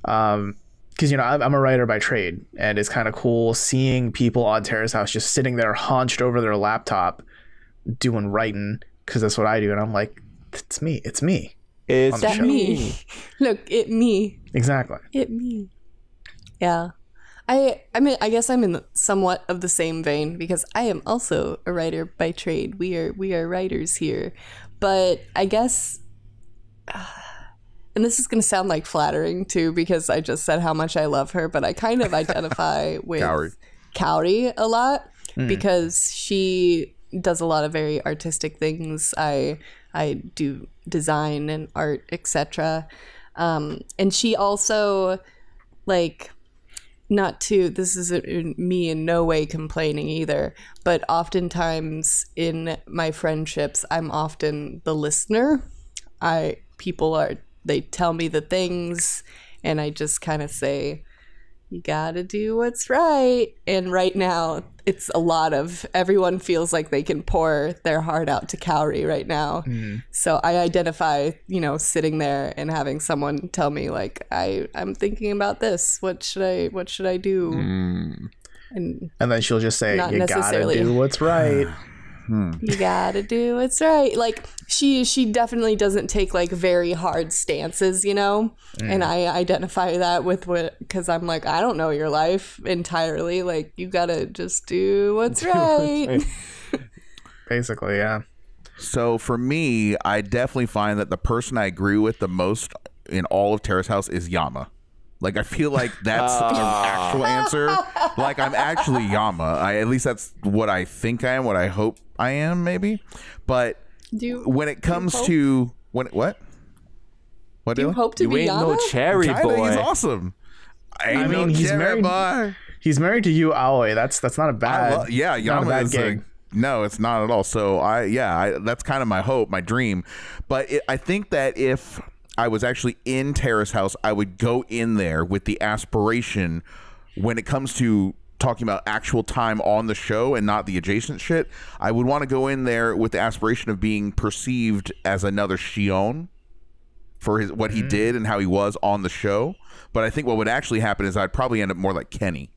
Um, because you know I'm, I'm a writer by trade, and it's kind of cool seeing people on Terrace House just sitting there hunched over their laptop, doing writing because that's what I do, and I'm like, it's me, it's me, It's the That show. me. Look, it me. exactly. It me. Yeah. I I mean I guess I'm in somewhat of the same vein because I am also a writer by trade. We are we are writers here. But I guess and this is going to sound like flattering too because I just said how much I love her, but I kind of identify with Kaori. Kaori a lot because she does a lot of very artistic things. I I do design and art, etc. Um, and she also like not to this isn't me in no way complaining either but oftentimes in my friendships i'm often the listener. I people are they tell me the things and i just kind of say you gotta do what's right. And right now it's a lot of everyone feels like they can pour their heart out to Kaori right now. Mm-hmm. So i identify you know sitting there and having someone tell me like i i'm thinking about this. What should i what should i do? Mm. And And then she'll just say, Not "You necessarily. gotta do what's right." Hmm. you gotta do what's right like she she definitely doesn't take like very hard stances you know and mm. i identify that with what because i'm like i don't know your life entirely like you gotta just do what's right Basically, yeah. So for me, I definitely find that the person I agree with the most in all of Terrace House is Yama. Like I feel like that's an ah. actual answer. Like I'm actually Yama. I at least that's what I think I am, what I hope I am, maybe. But do you, when it comes hope? to when what? What do you Dylan? hope to you be ain't Yama? no cherry I think he's awesome. I, ain't I no mean, he's married- boy. He's married to you, Aoi. That's that's not a I bad. lo- yeah, a Yama bad is gig. a, no, it's not at all. So I yeah, I, that's kind of my hope, my dream. But it, I think that if I was actually in Terrace House, I would go in there with the aspiration when it comes to talking about actual time on the show and not the adjacent shit. I would want to go in there with the aspiration of being perceived as another Shion for his what he did and how he was on the show. But I think what would actually happen is I'd probably end up more like Kenny.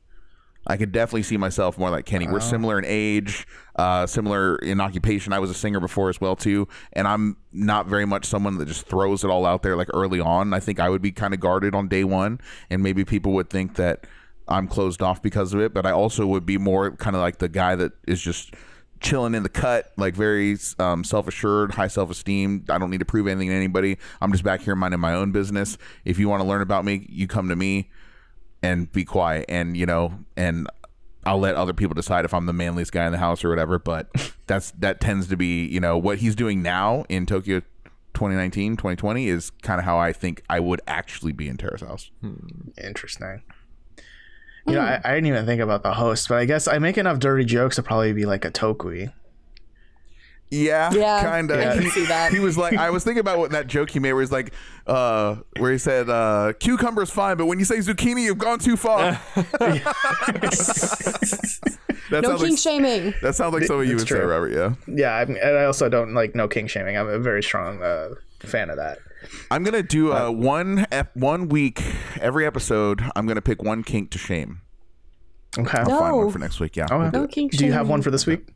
I could definitely see myself more like Kenny. We're similar in age, uh, similar in occupation. I was a singer before as well too, and I'm not very much someone that just throws it all out there like early on. I think I would be kind of guarded on day one, and maybe people would think that I'm closed off because of it. But I also would be more kind of like the guy that is just chilling in the cut, like very um, self assured, high self esteem. I don't need to prove anything to anybody. I'm just back here minding my own business. If you want to learn about me, you come to me and be quiet and you know and I'll let other people decide if I'm the manliest guy in the house or whatever but that's that tends to be you know what he's doing now in Tokyo 2019 2020 is kind of how I think I would actually be in Terrace House Interesting. You know, I, I didn't even think about the host, but I guess I make enough dirty jokes to probably be like a Tokui. Yeah, Yeah, kind of. I can. He was like, I was thinking about what that joke he made, where he's like, uh, where he said, uh, "Cucumber's fine, but when you say zucchini, you've gone too far." that No king like shaming. that sounds like something you It's would say. Robert. Yeah. Yeah, I, and I also don't like no king shaming. I'm a very strong uh, fan of that. I'm gonna do uh, one ep- one week every episode. I'm gonna pick one kink to shame. Okay. No. Find one for next week. Yeah, Okay. we'll do No it. king Do you have shaming. one for this week?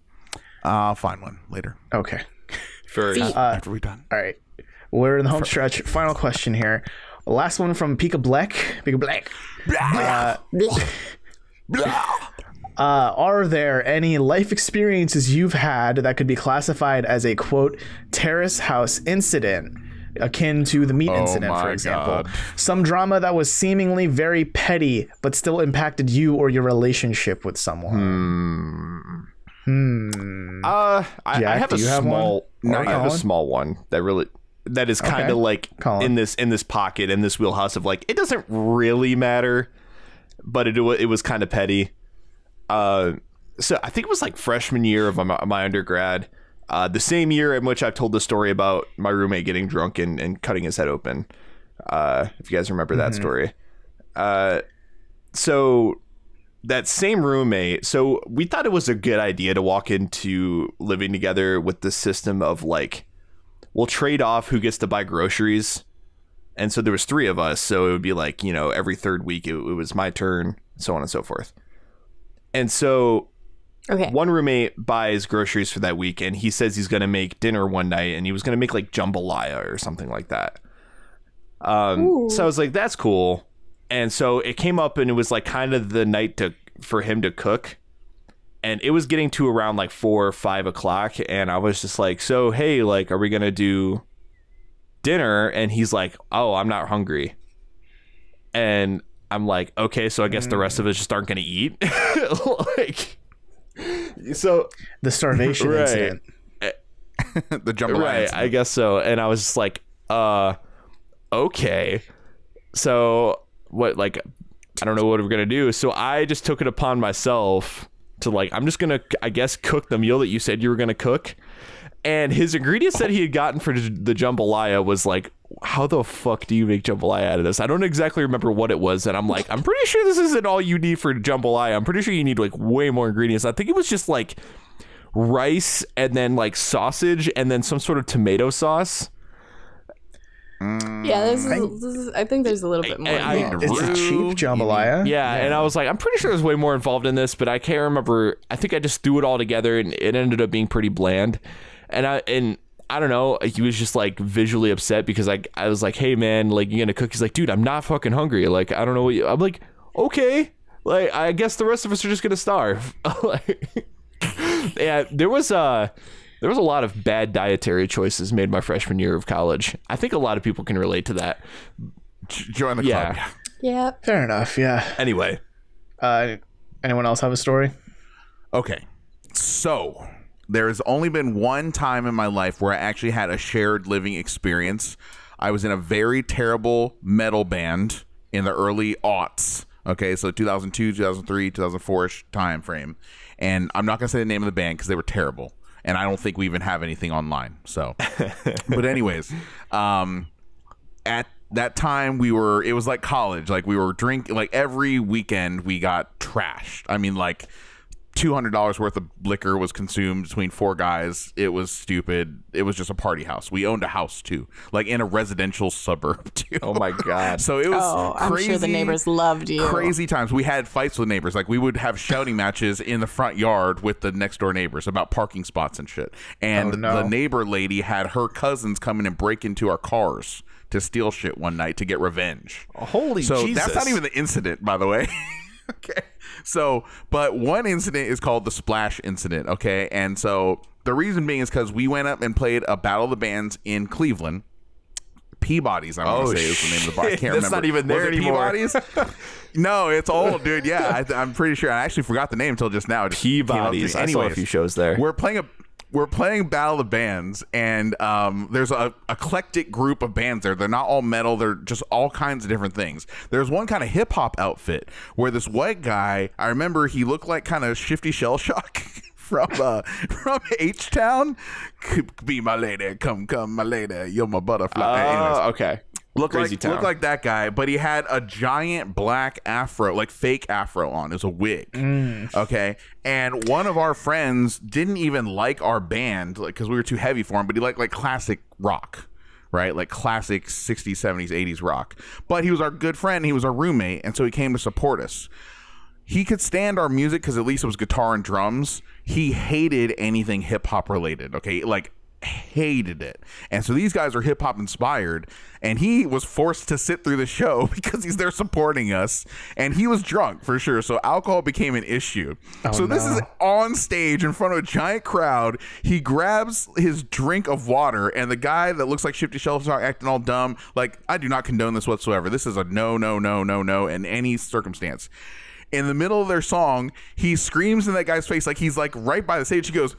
I'll find one later Okay. First, Feet. after we're done. All right. We're in the home stretch. Final question here. Last one from Pika Black. Pika Black. Uh, uh, are there any life experiences you've had that could be classified as a quote terrace house incident? Akin to the meat incident, for example. God. Some drama that was seemingly very petty, but still impacted you or your relationship with someone. Uh, I, Jack, I have a have small. one? I Okay. have a small one that really that is kind Okay. of like Colin. in this in this pocket in this wheelhouse of like it doesn't really matter, but it it was kind of petty. Uh, so I think it was like freshman year of my, my undergrad. Uh, the same year in which I've told the story about my roommate getting drunk and, and cutting his head open. Uh, if you guys remember that story. Uh, so that same roommate so we thought it was a good idea to walk into living together with the system of like we'll trade off who gets to buy groceries and so there was three of us so it would be like you know every third week it, it was my turn so on and so forth and so Okay. one roommate buys groceries for that week and he says he's going to make dinner one night and he was going to make like jambalaya or something like that. Um so i was like that's cool. And so it came up and it was like kind of the night to for him to cook. And it was getting to around like four or five o'clock and i was just like so hey like are we gonna do dinner? And he's like oh i'm not hungry. And i'm like okay so i guess the rest of us just aren't gonna eat? Like so The starvation Right. incident. the jambalaya. right incident. i guess so and i was just like uh okay so what like i don't know what we're gonna do so i just took it upon myself to like i'm just gonna i guess cook the meal that you said you were gonna cook and his ingredients that he had gotten for the jambalaya was like how the fuck do you make jambalaya out of this i don't exactly remember what it was and i'm like i'm pretty sure this isn't all you need for jambalaya i'm pretty sure you need like way more ingredients i think it was just like rice and then like sausage and then some sort of tomato sauce Yeah, this is, this is. I think there's a little bit more. I- involved. It's a cheap jambalaya. Yeah, and I was like, I'm pretty sure there's way more involved in this, but I can't remember. I think I just threw it all together, and it ended up being pretty bland. And I and I don't know. He was just like visually upset because I I was like, Hey man, like you gonna cook? He's like, Dude, I'm not fucking hungry. Like I don't know what you. I'm like, okay. Like I guess the rest of us are just gonna starve. like, yeah, there was uh there was a lot of bad dietary choices made my freshman year of college. I think a lot of people can relate to that. Join the Yeah. club. yeah. Fair enough. Yeah. Anyway, Uh, anyone else have a story? Okay. So there has only been one time in my life where I actually had a shared living experience. I was in a very terrible metal band in the early aughts. Okay, so 2002, 2003, 2004 ish time frame. And I'm not going to say the name of the band because they were terrible. And I don't think we even have anything online. So, but, anyways, um, at that time we were it was like college like we were drink like every weekend we got trashed i mean like $200 worth of liquor was consumed between four guys. It was stupid. It was just a party house. We owned a house too. Like in a residential suburb too. Oh my god. so it was Oh, I'm crazy sure the neighbors loved you. crazy times. We had fights with neighbors. Like we would have shouting matches in the front yard with the next door neighbors about parking spots and shit. And Oh, no. the neighbor lady had her cousins come in and break into our cars to steal shit one night to get revenge. Holy so Jesus. that's not even the incident by the way. Okay so but one incident is called the splash incident okay and so the reason being is because we went up and played a battle of the bands in cleveland Peabody's, I want Oh, to say is the name of the bar. I can't remember. not even there anymore. Peabody's? no, it's old, dude. Yeah, I, I'm pretty sure. I actually forgot the name until just now. It just came up to me. Peabody's. I saw a few shows there. We're playing a we're playing Battle of Bands, and um, there's a eclectic group of bands there. They're not all metal. They're just all kinds of different things. There's one kind of hip hop outfit where this white guy. I remember he looked like kind of Shifty Shellshock from uh, from H Town. Be my lady, come come my lady, you're my butterfly. Oh, okay. Look Crazy like Town. look like that guy, but he had a giant black afro, like fake afro on. It was a wig. Mm. Okay, and one of our friends didn't even like our band, like because we were too heavy for him. But he liked like classic rock. Right, like classic 60s, 70s, 80s rock. But he was our good friend. He was our roommate. And so he came to support us he could stand our music because at least it was guitar and drums. He hated anything hip hop related. Okay, like hated it. And so these guys are hip hop inspired, and he was forced to sit through the show because he's there supporting us, and he was drunk for sure. So alcohol became an issue. Oh, so this is on stage in front of a giant crowd. He grabs his drink of water, and the guy that looks like Shifty Shelf are acting all dumb. Like I do not condone this whatsoever. This is a no, no, no, no, no in any circumstance in the middle of their song, he screams in that guy's face like he's like right by the stage. He goes,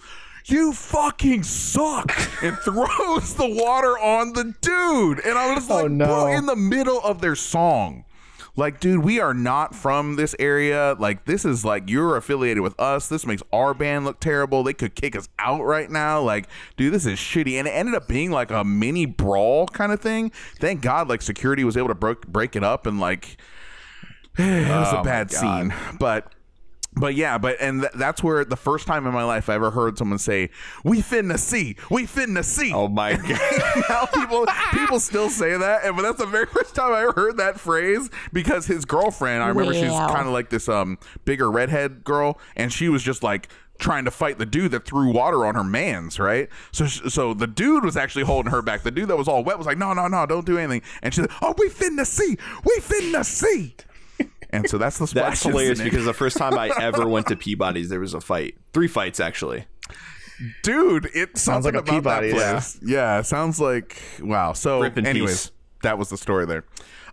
"You fucking suck!" and throws the water on the dude. And I was oh, like, Oh, no. "Bro!" In the middle of their song. Like, dude, we are not from this area. Like, this is like you're affiliated with us. This makes our band look terrible. They could kick us out right now. Like, dude, this is shitty. And it ended up being like a mini brawl kind of thing. Thank God, like security was able to break break it up and like it was Oh, a bad scene, but but yeah, but and th- that's where the first time in my life I ever heard someone say, "We finna see, we finna see." Oh my god. now people people still say that, and but that's the very first time I ever heard that phrase because his girlfriend, I remember she's kind of like this um bigger redhead girl, and she was just like trying to fight the dude that threw water on her man's right. So so the dude was actually holding her back. The dude that was all wet was like, "No, no, no, don't do anything." And she's like, "Oh, we finna see, we finna see." And so that's the That's splash hilarious incident. because the first time I ever went to Peabody's, there was a fight. Three fights actually. dude it Sounds like a something about that Peabody's. place. yeah. sounds like wow so anyways peace. that was the story there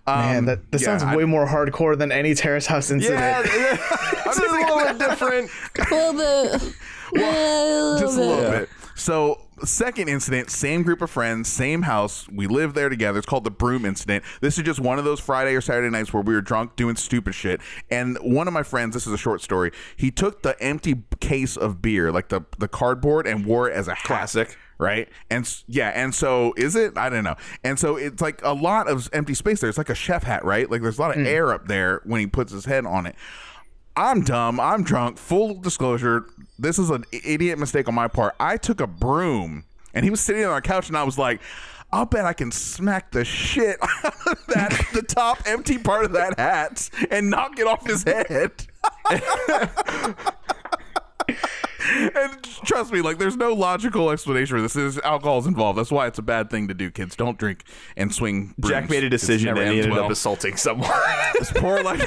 um, Man, that, that yeah, sounds I- way more hardcore than any Terrace House incident. it's a little bit different. A little bit. Yeah, just a little bit so second incident same group of friends same house we live there together it's called the broom incident this is just one of those friday or saturday nights where we were drunk doing stupid shit and one of my friends this is a short story he took the empty case of beer like the the cardboard and wore it as a hat. Classic. right? And yeah, and so is it? I don't know. And so it's like a lot of empty space there. It's like a chef hat, right? Like there's a lot of hmm. air up there when he puts his head on it. I'm dumb. I'm drunk. Full disclosure, this is an idiot mistake on my part. I took a broom and he was sitting on our couch, and I was like. I'll bet I can smack the shit out of that the top empty part of that hat and knock it off his head. and trust me, like there's no logical explanation for this. There's alcohol's involved. That's why it's a bad thing to do. Kids don't drink and swing. Jack made a decision and he ended well. up assaulting someone. This poor like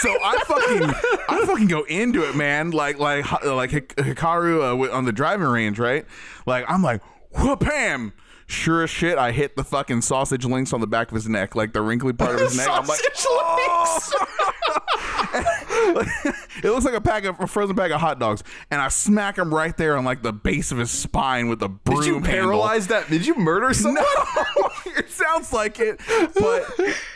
so I fucking I fucking go into it, man. Like like like Hikaru uh, on the driving range, right? Like I'm like whoopam. Sure as shit, I hit the fucking sausage links on the back of his neck, like the wrinkly part of his neck. I'm like, it looks like a pack of a frozen bag of hot dogs, and I smack him right there on like the base of his spine with the broom. Did you handle. paralyze that? Did you murder someone? No, it sounds like it. But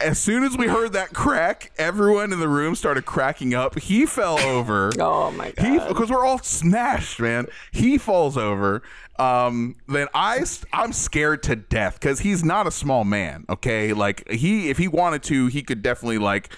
as soon as we heard that crack, everyone in the room started cracking up. He fell over. Oh my god. because we're all smashed, man. He falls over. Um, then I I'm scared to death because he's not a small man. Okay, like he if he wanted to, he could definitely like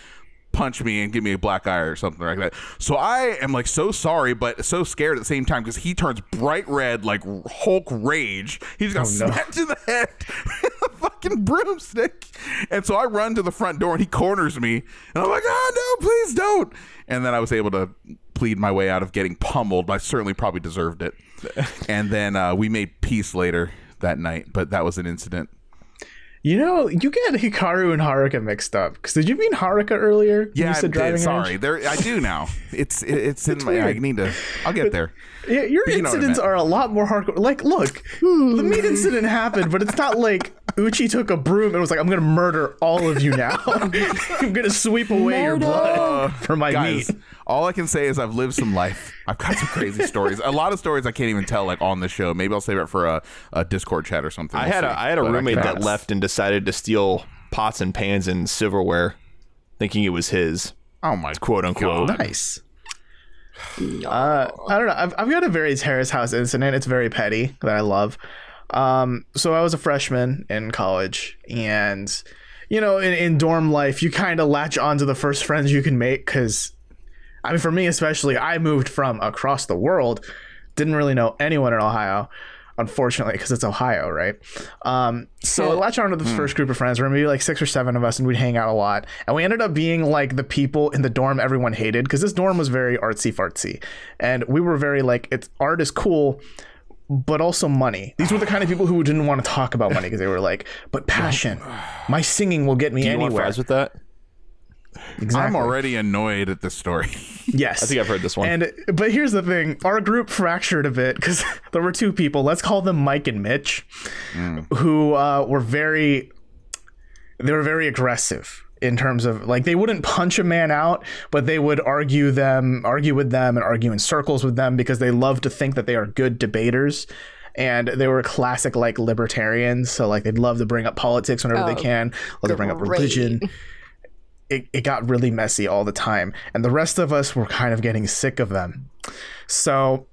punch me and give me a black eye or something like that. So I am like so sorry, but so scared at the same time because he turns bright red like Hulk rage. He's got no. smacked in the head with a fucking broomstick. And so I run to the front door and he corners me. And I'm like, oh no, please don't. And then I was able to plead my way out of getting pummeled. I certainly probably deserved it. and then uh, we made peace later that night, but that was an incident. You know, you get Hikaru and Haruka mixed up. Because did you mean Haruka earlier? when Yeah, you I said did. driving Sorry, there. I do now. It's it, it's in my. I need to. I'll get there. Yeah, your you know incidents are a lot more hardcore. Like, look, the meat incident happened, but it's not like Uchi took a broom and was like, "I'm gonna murder all of you now. I'm gonna sweep away your blood for my Guys, meat." All I can say is I've lived some life. I've got some crazy stories. A lot of stories I can't even tell like on the show. Maybe I'll save it for a, a Discord chat or something. I We'll had see. a I had a But roommate that left and decided to steal pots and pans and silverware, thinking it was his, Oh my quote unquote. Nice. Uh, I don't know. I've, I've got a very terrace house incident. It's very petty that I love. Um, so I was a freshman in college, and you know, in, in dorm life, you kind of latch on to the first friends you can make because, I mean, for me especially, I moved from across the world, didn't really know anyone in Ohio. Unfortunately, because it's Ohio, right? Um, so I latched on to the first group of friends. There were maybe like six or seven of us, and we'd hang out a lot. And we ended up being like the people in the dorm everyone hated because this dorm was very artsy fartsy, and we were very like, it's art is cool, but also money. These were the kind of people who didn't want to talk about money because they were like, but passion, my singing will get me Do you want anywhere. fries with that? Exactly. I'm already annoyed at this story. Yes. I think I've heard this one. And but here's the thing: our group fractured a bit because there were two people. Let's call them Mike and Mitch, who uh, were very, they were very aggressive in terms of like they wouldn't punch a man out, but they would argue them, argue with them, and argue in circles with them because they love to think that they are good debaters. And they were classic like libertarians, so like they'd love to bring up politics whenever they Oh, can, love to bring up religion it, it got really messy all the time. And the rest of us were kind of getting sick of them. So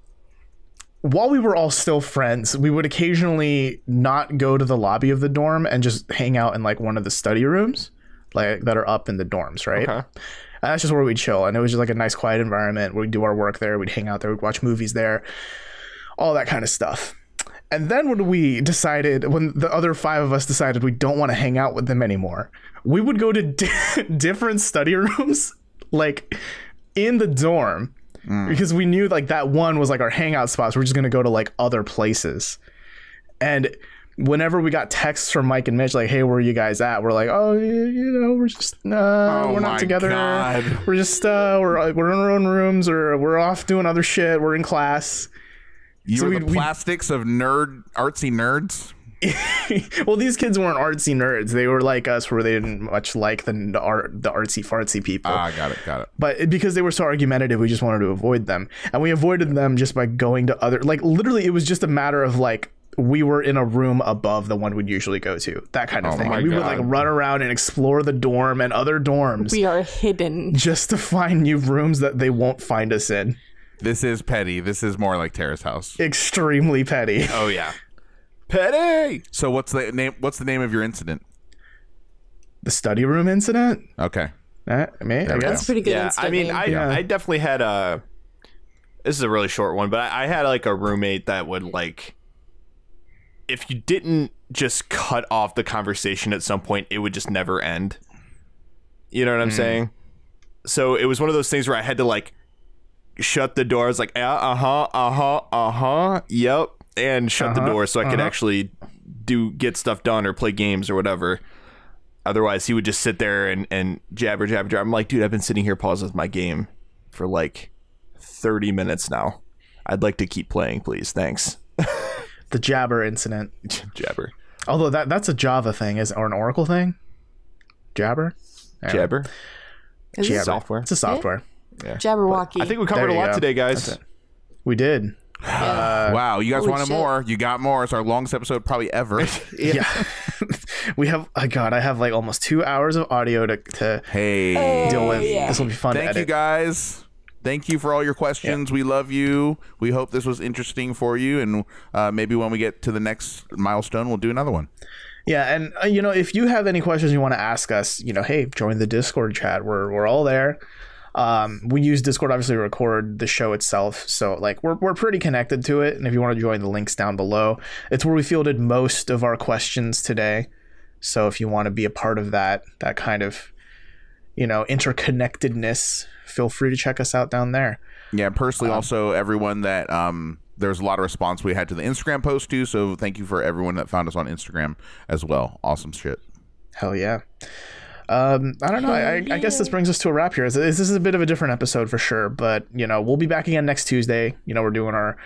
while we were all still friends, we would occasionally not go to the lobby of the dorm and just hang out in like one of the study rooms, like that are up in the dorms, right? Okay. And that's just where we'd chill. And it was just like a nice quiet environment. We'd do our work there, we'd hang out there, we'd watch movies there, all that kind of stuff. And then when we decided, when the other five of us decided we don't want to hang out with them anymore, we would go to di- different study rooms, like in the dorm, because we knew like that one was like our hangout spots. We're just gonna go to like other places. And whenever we got texts from Mike and Mitch, like, "Hey, where are you guys at?" We're like, "Oh, you you know, we're just uh, Oh we're not together. God. We're just uh, we're we're in our own rooms, or we're off doing other shit. We're in class." You So were the plastics of nerd, artsy nerds. well, these kids weren't artsy nerds. They were like us, where they didn't much like the, the art, the artsy fartsy people. Ah, got it, got it. but because they were so argumentative, we just wanted to avoid them, and we avoided them just by going to other. Like literally, it was just a matter of like we were in a room above the one we'd usually go to, that kind of Oh thing. my And we would like run around and explore the dorm and other dorms We are hidden. just to find new rooms that they won't find us in. This is petty. This is more like Terrace House. Extremely petty. Oh yeah. Petty. So what's the name? What's the name of your incident? The study room incident. Okay. Uh, me, I we guess. That's pretty good. Yeah, I mean, I Yeah. I definitely had a. This is a really short one, but I, I had like a roommate that would like. If you didn't just cut off the conversation at some point, it would just never end. You know what I'm hmm. saying? So it was one of those things where I had to like shut the doors, like yeah, uh huh, uh huh, uh huh, yep, and shut the Uh-huh, door so I could uh-huh. actually do get stuff done or play games or whatever. Otherwise, he would just sit there and, and jabber, jabber, jabber. I'm like, dude, I've been sitting here paused with my game for like 30 minutes now. I'd like to keep playing, please. Thanks. the Jabber incident. jabber. Although that that's a Java thing, is or an Oracle thing. Jabber. Yeah. Jabber. Is it Jabber. Software. It's a software. Jabberwocky. I think we covered a lot go. today, guys. We did. wow, you guys wanted shit. more. You got more. It's our longest episode probably ever. Yeah. we have. Oh God, I have like almost two hours of audio to to hey. deal with. yeah. This will be fun to Thank edit. you guys. Thank you for all your questions. We love you. We hope this was interesting for you, and uh, maybe when we get to the next milestone, we'll do another one. Yeah, and uh, you know, if you have any questions you want to ask us, you know, hey, join the Discord chat. We're we're all there. Um, we use Discord obviously to record the show itself, so like we're we're pretty connected to it. And if you want to join, the links down below. It's where we fielded most of our questions today. So if you want to be a part of that, that kind of, you know, interconnectedness, feel free to check us out down there. Yeah, personally, also everyone that um, there's a lot of response we had to the Instagram post too. So thank you for everyone that found us on Instagram as well. Awesome shit. Hell yeah. Um, I don't know. I, I guess this brings us to a wrap here. This this is a bit of a different episode for sure, but you know we'll be back again next Tuesday. You know we're doing our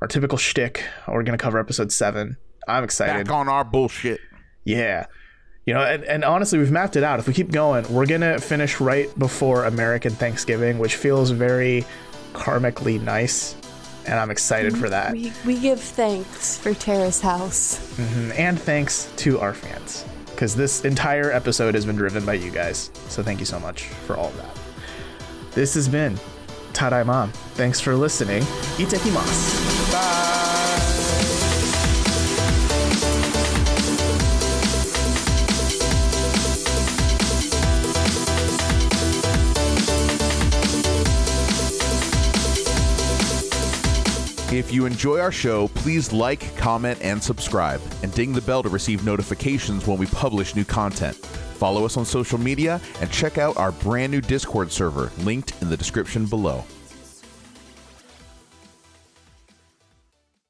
our typical shtick. We're gonna cover episode seven. I'm excited. Back on our bullshit. Yeah. You know, and, and honestly, we've mapped it out. If we keep going, we're gonna finish right before American Thanksgiving, which feels very karmically nice, and I'm excited for that. we, we give thanks for Terrace House. and thanks to our fans because this entire episode has been driven by you guys so thank you so much for all of that this has been Tadaima. Thanks for listening. Ittekimasu. If you enjoy our show, please like, comment, and subscribe, and ding the bell to receive notifications when we publish new content. Follow us on social media and check out our brand new Discord server linked in the description below.